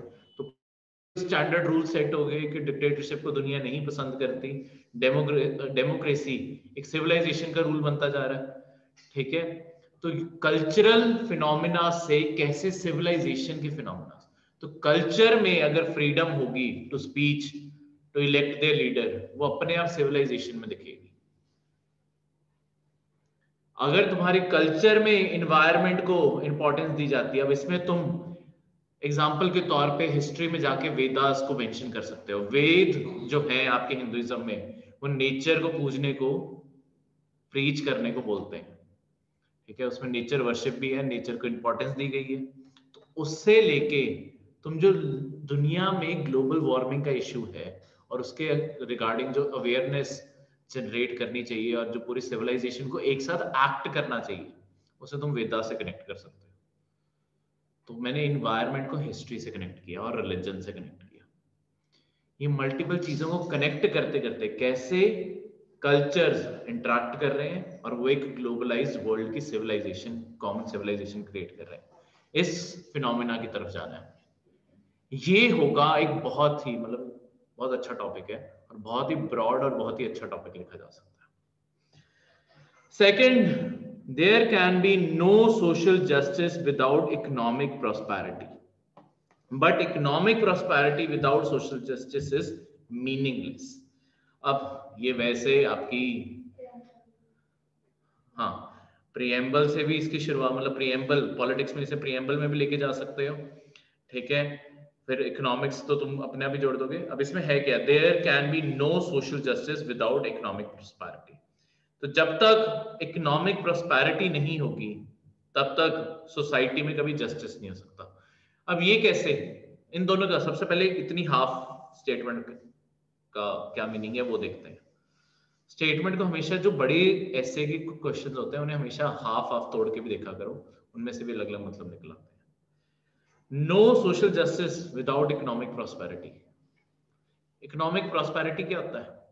स्टैंडर्ड रूल सेट हो गए कि डिक्टेटरशिप को दुनिया नहीं पसंद करती। डेमोक्रेसी एक सिविलाइजेशन का रूल बनता जा रहा है। ठीक है? तो कल्चरल फिनोमिना से कैसे सिविलाइजेशन के फिनोमिना तो कल्चर में अगर फ्रीडम होगी to speech to elect their leader वो अपने आप सिविलाइजेशन में दिखेगी। अगर तुम्हारे कल्चर में इन्वायरमेंट को इंपॉर्टेंस दी जाती है, अब इसमें तुम एग्ज़ाम्पल के तौर पे हिस्ट्री में जाके वेदास को मेंशन कर सकते हो। वेद जो है आपके हिंदुइज्म में, वो नेचर को पूजने को प्रीच करने को बोलते हैं। ठीक है? उसमें नेचर वर्शिप भी है नेचर को इंपॉर्टेंस दी गई है। तो उससे लेके तुम जो दुनिया में ग्लोबल वार्मिंग का इश्यू है और उसके रिगार्डिंग जो अवेयरनेस जनरेट करनी चाहिए और जो पूरी सिविलाइजेशन को एक साथ एक्ट करना चाहिए, उसे तुम वेदा से कनेक्ट कर सकते हो। तो मैंने इन्वायरमेंट को हिस्ट्री से कनेक्ट किया और रिलीजन से कनेक्ट किया। ये मल्टीपल चीज़ों को कनेक्ट करते करते कैसे कल्चर्स इंटरेक्ट कर रहे हैं और वो एक ग्लोबलाइज वर्ल्ड की सिविलाइजेशन कॉमन सिविलाइजेशन क्रिएट कर रहे हैं। इस फिनोमिना की तरफ़ जाना है। ये होगा एक बहुत ही मतलब बहुत अच्छा टॉपिक है और बहुत ही ब्रॉड और बहुत ही अच्छा टॉपिक लिखा जा सकता है। Second there can be no social justice without economic prosperity. But economic prosperity without social justice is meaningless. अब ये वैसे आपकी हाँ प्रियम्बल से भी इसकी शुरुआत मतलब प्रियम्बल पॉलिटिक्स में इसे प्रियम्बल में भी लेके जा सकते हो। ठीक है? फिर इकोनॉमिक्स तो तुम अपने आप ही जोड़ दोगे। अब इसमें है क्या? There can be no social justice without economic prosperity तो जब तक इकोनॉमिक प्रोस्पैरिटी नहीं होगी, तब तक सोसाइटी में कभी जस्टिस नहीं हो सकता। अब ये कैसे इन दोनों का सबसे पहले इतनी हाफ़ स्टेटमेंट का क्या मीनिंग है वो देखते हैं। स्टेटमेंट को हमेशा जो बड़े ऐसे के क्वेश्चन होते हैं, उन्हें हमेशा हाफ़ हाफ़ तोड़ के भी देखा करो। उनमें से भी अलग अलग मतलब निकलाते हैं। No social justice without economic prosperity economic prosperity क्या होता है?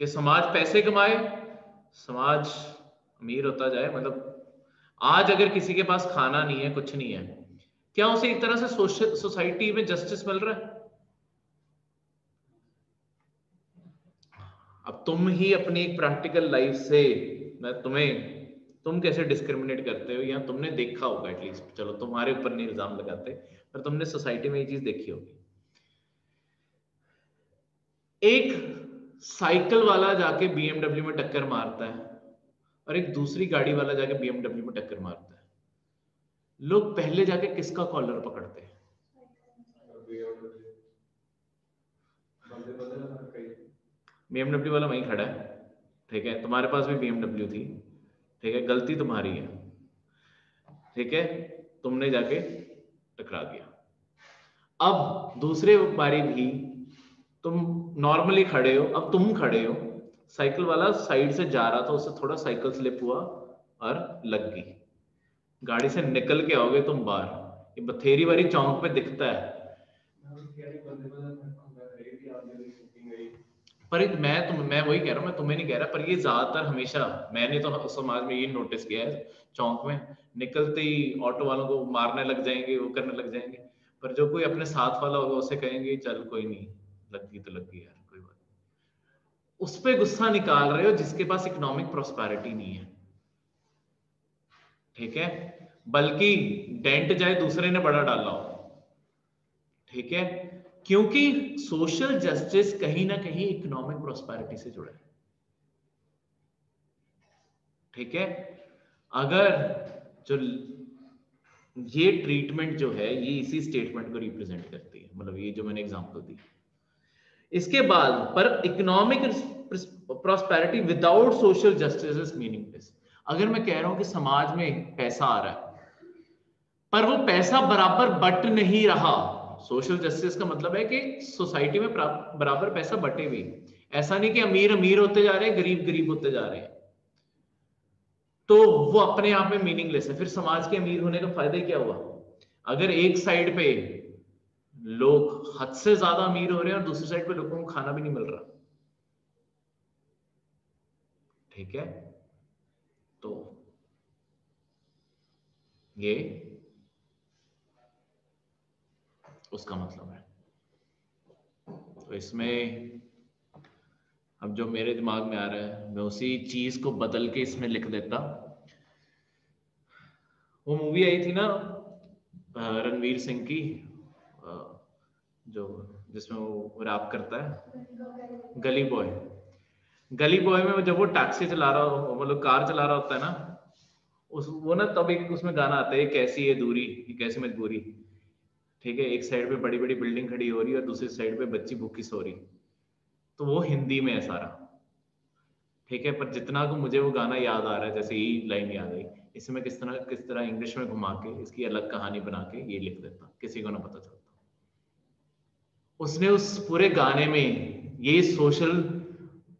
कि समाज पैसे कमाए, समाज अमीर होता जाए। मतलब आज अगर किसी के पास खाना नहीं है, कुछ नहीं है, क्या उसे एक तरह से सोसाइटी में जस्टिस मिल रहा है? अब तुम ही अपनी प्रैक्टिकल लाइफ से, मैं तुम्हें, तुम कैसे डिस्क्रिमिनेट करते हो? या तुमने देखा होगा एटलीस्ट चलो तुम्हारे ऊपर नहीं इल्ज़ाम लगाते, पर तुमने सोसाइटी में ये चीज़ देखी होगी। एक साइकिल वाला जाके बीएमडब्ल्यू में टक्कर मारता है और एक दूसरी गाड़ी वाला जाके बीएमडब्ल्यू में टक्कर मारता है। लोग पहले जाके किसका कॉलर पकड़ते हैं? बीएमडब्ल्यू वाला वहीं खड़ा है, ठीक है? तुम्हारे पास भी बीएमडब्ल्यू थी, ठीक है? गलती तुम्हारी है, ठीक है? तुमने जाके टकरा दिया। अब दूसरे बारी भी तुम नॉर्मली खड़े हो, अब तुम खड़े हो। साइकिल वाला साइड से जा रहा था, उससे थोड़ा साइकिल स्लिप हुआ और लग गई। गाड़ी से निकल के आओगे तुम बाहर। ये बथेरी वाली चौंक पे दिखता है। पर मैं तुम, मैं वही कह रहा हूँ, मैं तुम्हें नहीं कह रहा, पर ये ज़्यादातर हमेशा, मैंने तो समाज में ये नोटिस किया है चौंक में। निकलते ही ऑटो वालों को मारने लग जाएँगे, वो करने लग जाएँगे। पर जो कोई अपने साथ वाला होगा, उसे कहेंगे, चल, कोई नहीं। लग गई तो लग गई यार, कोई बात उस पर गुस्सा निकाल रहे हो जिसके पास इकोनॉमिक प्रोस्पेरिटी नहीं है। ठीक है? बल्कि डेंट जाए दूसरे ने बड़ा डाला हो। ठीक है? क्योंकि सोशल जस्टिस कहीं ना कहीं इकोनॉमिक प्रोस्पैरिटी से जुड़ा है। ठीक है? अगर जो ये ट्रीटमेंट जो है, ये इसी स्टेटमेंट को रिप्रेजेंट करती है। मतलब ये जो मैंने एग्जांपल दी। इसके बाद, पर economic prosperity without social justice is meaningless अगर मैं कह रहा हूँ कि समाज में पैसा आ रहा है, पर वो पैसा बराबर बट नहीं रहा सोशल जस्टिस का मतलब है कि सोसाइटी में बराबर पैसा बटे भी ऐसा नहीं कि अमीर अमीर होते जा रहे हैं, गरीब गरीब होते जा रहे हैं। तो वो अपने आप में मीनिंगलेस है। फिर समाज के अमीर होने का फ़ायदा क्या हुआ? अगर एक साइड पे लोग हद से ज़्यादा अमीर हो रहे हैं और दूसरी साइड पे लोगों को खाना भी नहीं मिल रहा। ठीक है? तो ये उसका मतलब है। तो इसमें अब जो मेरे दिमाग में आ रहा है, मैं उसी चीज़ को बदल के इसमें लिख देता। वो मूवी आई थी ना रणवीर सिंह की जो जिसमें वो रैप करता है। गली बॉय गली बॉय में जब वो टैक्सी चला रहा हो मतलब कार चला रहा होता है ना, उस, वो ना तब एक उसमें गाना आता है कैसी है दूरी? कैसी मजबूरी? ठीक है, एक साइड पे बड़ी बड़ी बिल्डिंग खड़ी हो रही है और दूसरी साइड पे बच्ची भूखी सो रही। तो वो हिंदी में है सारा। ठीक है, पर जितना को मुझे वो गाना याद आ रहा है, जैसे यही लाइन याद आई, इसमें किस तरह किस तरह इंग्लिश में घुमा के, इसकी अलग कहानी बना के ये लिख देता, किसी को ना पता चलता उसने उस पूरे गाने में ये सोशल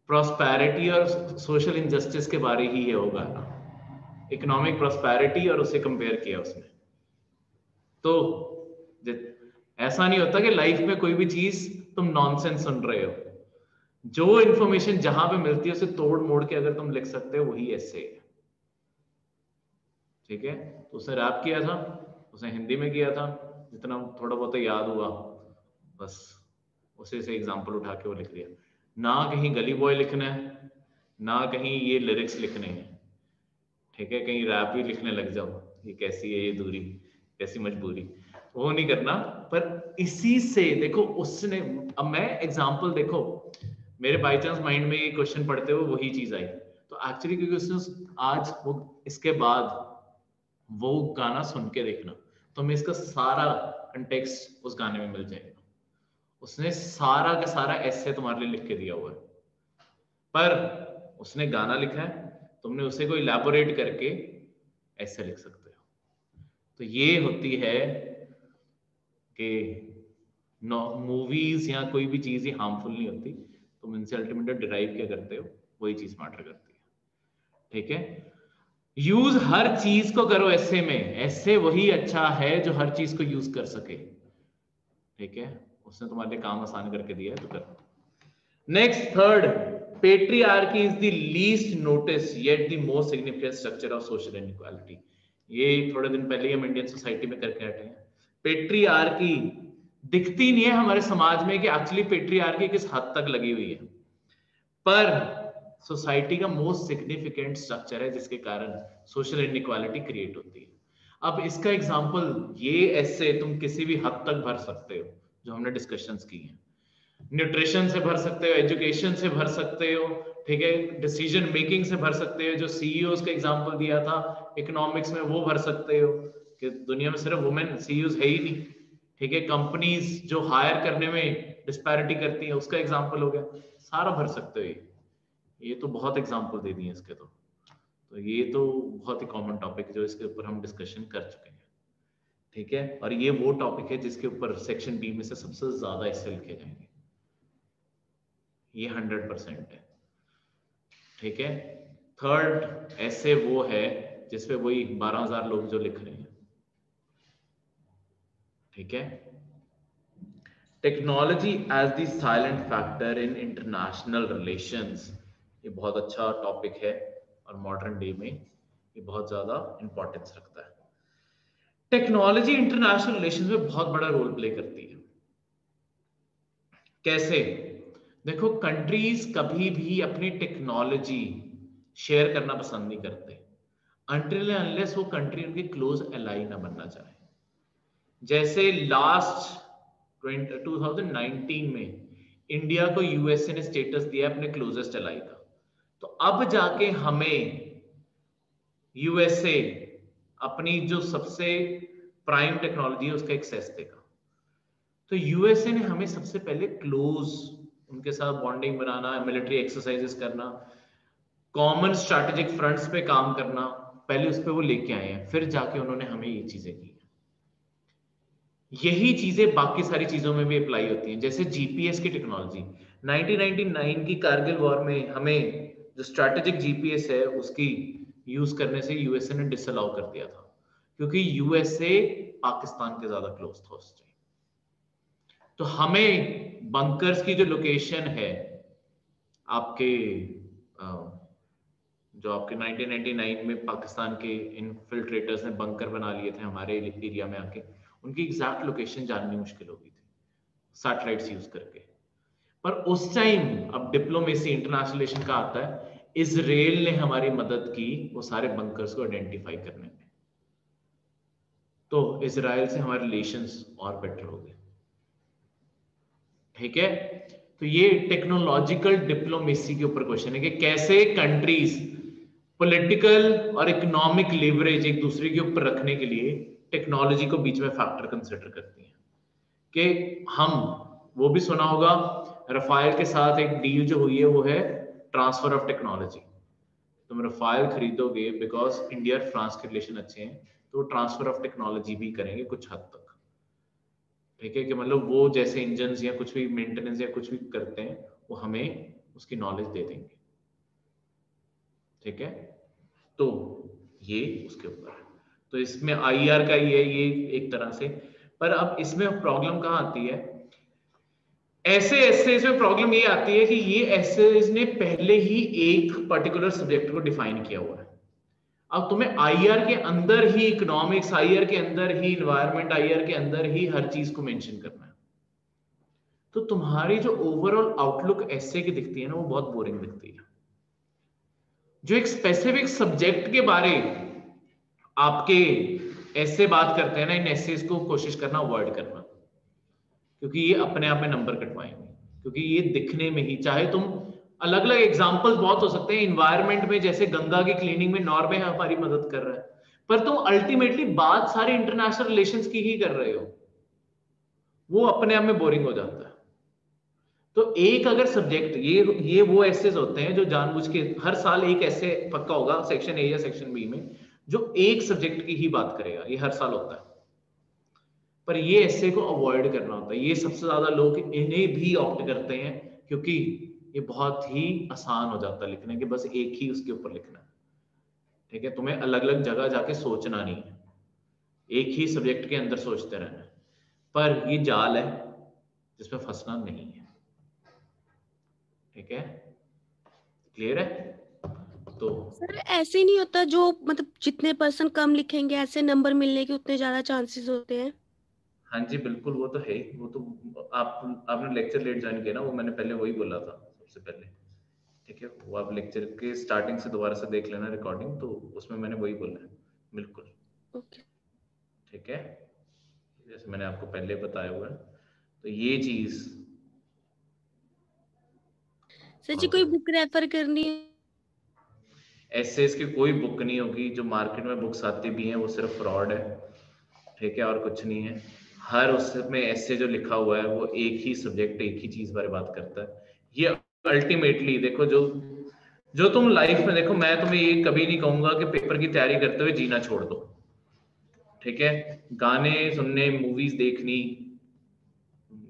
प्रोस्पैरिटी और सोशल इनजस्टिस के बारे ही है वो गाना इकोनॉमिक प्रोस्पैरिटी और उसे कंपेयर किया उसने। तो ऐसा नहीं होता कि लाइफ में कोई भी चीज़ तुम नॉनसेंस सुन रहे हो। जो इंफॉर्मेशन जहाँ पे मिलती है उसे तोड़ मोड़ के अगर तुम लिख सकते हो, वही ऐसे है। ठीक है? तो उसने रैप किया था उसने हिंदी में किया था, जितना थोड़ा बहुत याद हुआ। बस उसे से एग्ज़ाम्पल उठा के वो लिख दिया ना कहीं गली बॉय लिखना है, ना कहीं ये लिरिक्स लिखने हैं। ठीक है, कहीं रैप भी लिखने लग जाओ, ये कैसी है ये दूरी, कैसी मजबूरी। वो नहीं करना, पर इसी से देखो उसने, अब मैं एग्ज़ाम्पल देखो, मेरे बाई चांस माइंड में ये क्वेश्चन पढ़ते हुए वही चीज़ आई। तो एक्चुअली क्योंकि उसने आज वो, इसके बाद वो गाना सुन के देखना तो हमें इसका सारा कंटेक्स्ट उस गाने में मिल जाएगा। उसने सारा का सारा ऐसे तुम्हारे लिए लिख के दिया हुआ है। पर उसने गाना लिखा है, तुमने उसे को इलेबोरेट करके ऐसे लिख सकते हो। तो ये होती है कि मूवीज़ या कोई भी चीज़ ही हार्मफुल नहीं होती। तुम इनसे अल्टीमेटली डिराइव क्या करते हो? वही चीज़ मैटर करती है। ठीक है? यूज़ हर चीज़ को करो ऐसे में। ऐसे वही अच्छा है जो हर चीज़ को यूज़ कर सके। ठीक है? उसने तुम्हारे लिए काम आसान करके दिया है तो करो। Next third patriarchy is the least noticed, yet the most significant structure of social inequality. ये थोड़े दिन पहले हम इंडियन सोसाइटी में करके हटे हैं। पेट्रियार्की दिखती नहीं है हमारे समाज में कि एक्चुअली पेट्रियार्की किस हद तक लगी हुई है। पर सोसाइटी का मोस्ट सिग्निफिकेंट स्ट्रक्चर है, जिसके कारण सोशल इनइक्वालिटी क्रिएट होती है। अब इसका एग्जांपल ये ऐसे तुम किसी भी हद तक भर सकते हो। जो हमने डिस्कशंस की हैं। न्यूट्रिशन से भर सकते हो एजुकेशन से भर सकते हो, ठीक है? डिसीज़न मेकिंग से भर सकते हो, जो सीईओ का एग्ज़ाम्पल दिया था इकोनॉमिक्स में वो भर सकते हो, कि दुनिया में सिर्फ़ वुमेन सीईओ है ही नहीं, ठीक है? कंपनीज़ जो हायर करने में डिस्पैरिटी करती है, उसका एग्ज़ाम्पल हो गया, सारा भर सकते हो ये। ये तो बहुत एग्ज़ाम्पल दे दिए इसके तो। तो ये तो बहुत ही कॉमन टॉपिक जो इसके ऊपर हम डिस्कशन कर चुके हैं। ठीक है? और ये वो टॉपिक है जिसके ऊपर सेक्शन बी में से सबसे ज़्यादा हिस्से लिखे जाएँगे ये हंड्रेड परसेंट है। ठीक है? थर्ड ऐसे वो है जिसपे वही बारह हज़ार लोग जो लिख रहे हैं। ठीक है? Technology as the silent factor in international relations ये बहुत अच्छा टॉपिक है और मॉडर्न डे में ये बहुत ज़्यादा इंपॉर्टेंस रखता है। टेक्नोलॉजी इंटरनेशनल रिलेशन में बहुत बड़ा रोल प्ले करती है। कैसे? देखो, कंट्रीज़ कभी भी अपनी टेक्नोलॉजी शेयर करना पसंद नहीं करते। अनलेस वो कंट्री उनकी क्लोज एलाई ना बनना चाहे। जैसे लास्ट 2019 में इंडिया को यूएसए ने स्टेटस दिया अपने क्लोजेस्ट एलाई का। तो अब जाके हमें यूएसए अपनी जो सबसे प्राइम टेक्नोलॉजी है उसका एक्सेस देगा तो यूएसए ने हमें सबसे पहले क्लोज उनके साथ बॉन्डिंग बनाना मिलिट्री एक्सरसाइजेस करना कॉमन स्ट्रैटेजिक फ्रंट्स पे काम करना, पहले उस पर वो लेके आए हैं, फिर जाके उन्होंने हमें ये चीज़ें की यही चीज़ें बाकी सारी चीज़ों में भी अप्लाई होती हैं, जैसे जीपीएस की टेक्नोलॉजी 1999 की कारगिल वॉर में हमें जो स्ट्रैटेजिक जीपीएस है, उसकी यूज़ करने से यूएसए ने डिसअलाउ कर दिया था, क्योंकि यूएसए पाकिस्तान के ज़्यादा क्लोज था उस टाइम तो हमें बंकर्स की जो लोकेशन है, आपके जो आपके 1999 में पाकिस्तान के इनफिल्ट्रेटर्स ने बंकर बना लिए थे हमारे एरिया में आके, उनकी एग्जैक्ट लोकेशन जाननी मुश्किल हो गई थी सैटेलाइट्स यूज़ करके। पर उस टाइम अब डिप्लोमेसी इंटरनेशनल रिलेशन का आता है इसराइल ने हमारी मदद की, वो सारे बंकर्स को आइडेंटिफाई करने में। तो इसराइल से हमारे रिलेशंस और बेटर हो गए। ठीक है? तो ये टेक्नोलॉजिकल डिप्लोमेसी के ऊपर क्वेश्चन है कि कैसे कंट्रीज़ पॉलिटिकल और इकोनॉमिक लेवरेज एक दूसरे के ऊपर रखने के लिए टेक्नोलॉजी को बीच में फैक्टर कंसिडर करती हैं। कि हम, वो भी सुना होगा रफाइल के साथ एक डील जो हुई है, वो है ट्रांसफ़र ऑफ़ टेक्नोलॉजी तुम रफाइल खरीदोगे बिकॉज़ इंडिया और फ्रांस के रिलेशन अच्छे हैं तो ट्रांसफ़र ऑफ़ टेक्नोलॉजी भी करेंगे कुछ हद तक। ठीक है कि मतलब वो जैसे इंजन या कुछ भी मेंटेनेंस या कुछ भी करते हैं, वो हमें उसकी नॉलेज दे देंगे। ठीक है? तो ये उसके ऊपर है। तो इसमें आई का ही है, ये एक तरह से। पर अब इसमें प्रॉब्लम कहाँ आती है? ऐसे ऐसे इसमें प्रॉब्लम ये आती है कि ये ऐसे ने पहले ही एक पर्टिकुलर सब्जेक्ट को डिफाइन किया हुआ है। अब तुम्हें आईआर के अंदर ही इकोनॉमिक्स आईआर के अंदर ही इन्वायरमेंट आईआर के अंदर ही हर चीज़ को मेंशन करना है। तो तुम्हारी जो ओवरऑल आउटलुक ऐसे की दिखती है ना, वो बहुत बोरिंग दिखती है। जो एक स्पेसिफिक सब्जेक्ट के बारे आपके ऐसे बात करते हैं ना, इन ऐसे को कोशिश करना अवॉइड करना। क्योंकि ये अपने आप में नंबर कटवाएँगे क्योंकि ये दिखने में ही, चाहे तुम अलग अलग एग्ज़ाम्पल बहुत हो सकते हैं इन्वायरमेंट में जैसे गंगा की क्लीनिंग में नॉर्वे हमारी मदद कर रहा है। पर तुम अल्टीमेटली बात सारे इंटरनेशनल रिलेशन की ही कर रहे हो। वो अपने आप में बोरिंग हो जाता है। तो एक अगर सब्जेक्ट ये ये वो ऐसे होते हैं जो जानबूझ के हर साल एक ऐसे पक्का होगा सेक्शन ए या सेक्शन बी में, जो एक सब्जेक्ट की ही बात करेगा, ये हर साल होता है। पर ये ऐसे को अवॉइड करना होता है। ये सबसे ज़्यादा लोग इन्हें भी ऑप्ट करते हैं क्योंकि ये बहुत ही आसान हो जाता है लिखने के, बस एक ही उसके ऊपर लिखना है। ठीक है? तुम्हें अलग अलग जगह जाके सोचना नहीं है। एक ही सब्जेक्ट के अंदर सोचते रहना है। पर ये जाल है, जिसमें फंसना नहीं है। ठीक है? क्लियर है? तो सर, ऐसे नहीं होता जो मतलब जितने पर्सन कम लिखेंगे, ऐसे नंबर मिलने के उतने ज़्यादा चांसेस होते हैं। हाँ जी बिल्कुल वो तो है वो तो आप आपने लेक्चर लेट ज्वाइन किया ना वो मैंने पहले वही बोला था सबसे पहले। ठीक है वो आप लेक्चर के स्टार्टिंग से दोबारा से देख लेना रिकॉर्डिंग तो उसमें मैंने वही बोला है बिल्कुल। ओके। ठीक है? जैसे मैंने आपको पहले बताया हुआ है तो ये चीज़ सर जी कोई बुक रेफर करनी है? एसेस की कोई बुक नहीं होगी जो मार्केट में बुक्स आती भी हैं वो सिर्फ़ फ्रॉड है। ठीक है और कुछ नहीं है। हर उसमें ऐसे जो लिखा हुआ है, वो एक ही सब्जेक्ट एक ही चीज़ बारे बात करता है। ये अल्टीमेटली देखो जो जो तुम लाइफ में देखो, मैं तुम्हें ये कभी नहीं कहूँगा कि पेपर की तैयारी करते हुए जीना छोड़ दो। ठीक है? गाने, सुनने मूवीज़ देखनी,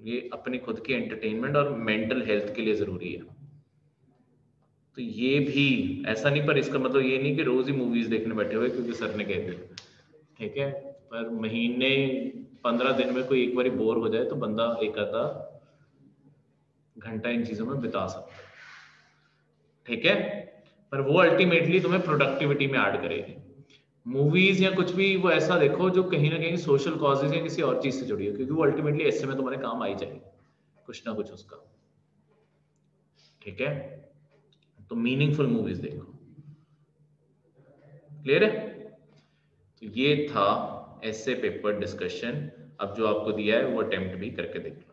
ये अपनी खुद के एंटरटेनमेंट और मेंटल हेल्थ के लिए ज़रूरी है। तो ये भी, ऐसा नहीं पर इसका मतलब ये नहीं कि रोज ही मूवीज़ देखने बैठे हुए क्योंकि सर ने कह दिया। ठीक है? पर महीने पंद्रह दिन में कोई एक बार बोर हो जाए तो बंदा एक आधा घंटा इन चीज़ों में बिता सकता है। ठीक है? पर वो अल्टीमेटली तुम्हें प्रोडक्टिविटी में ऐड करेगी। मूवीज़ या कुछ भी, वो ऐसा देखो जो कहीं ना कहीं सोशल कॉजेज या किसी और चीज़ से जुड़ी हो, क्योंकि वो अल्टीमेटली ऐसे में तुम्हारे काम आई जाएगी, कुछ ना कुछ उसका। ठीक है? तो मीनिंगफुल मूवीज़ देखो। क्लियर है? तो ये था ऐसे पेपर डिस्कशन अब जो आपको दिया है वो अटेम्प्ट भी करके देख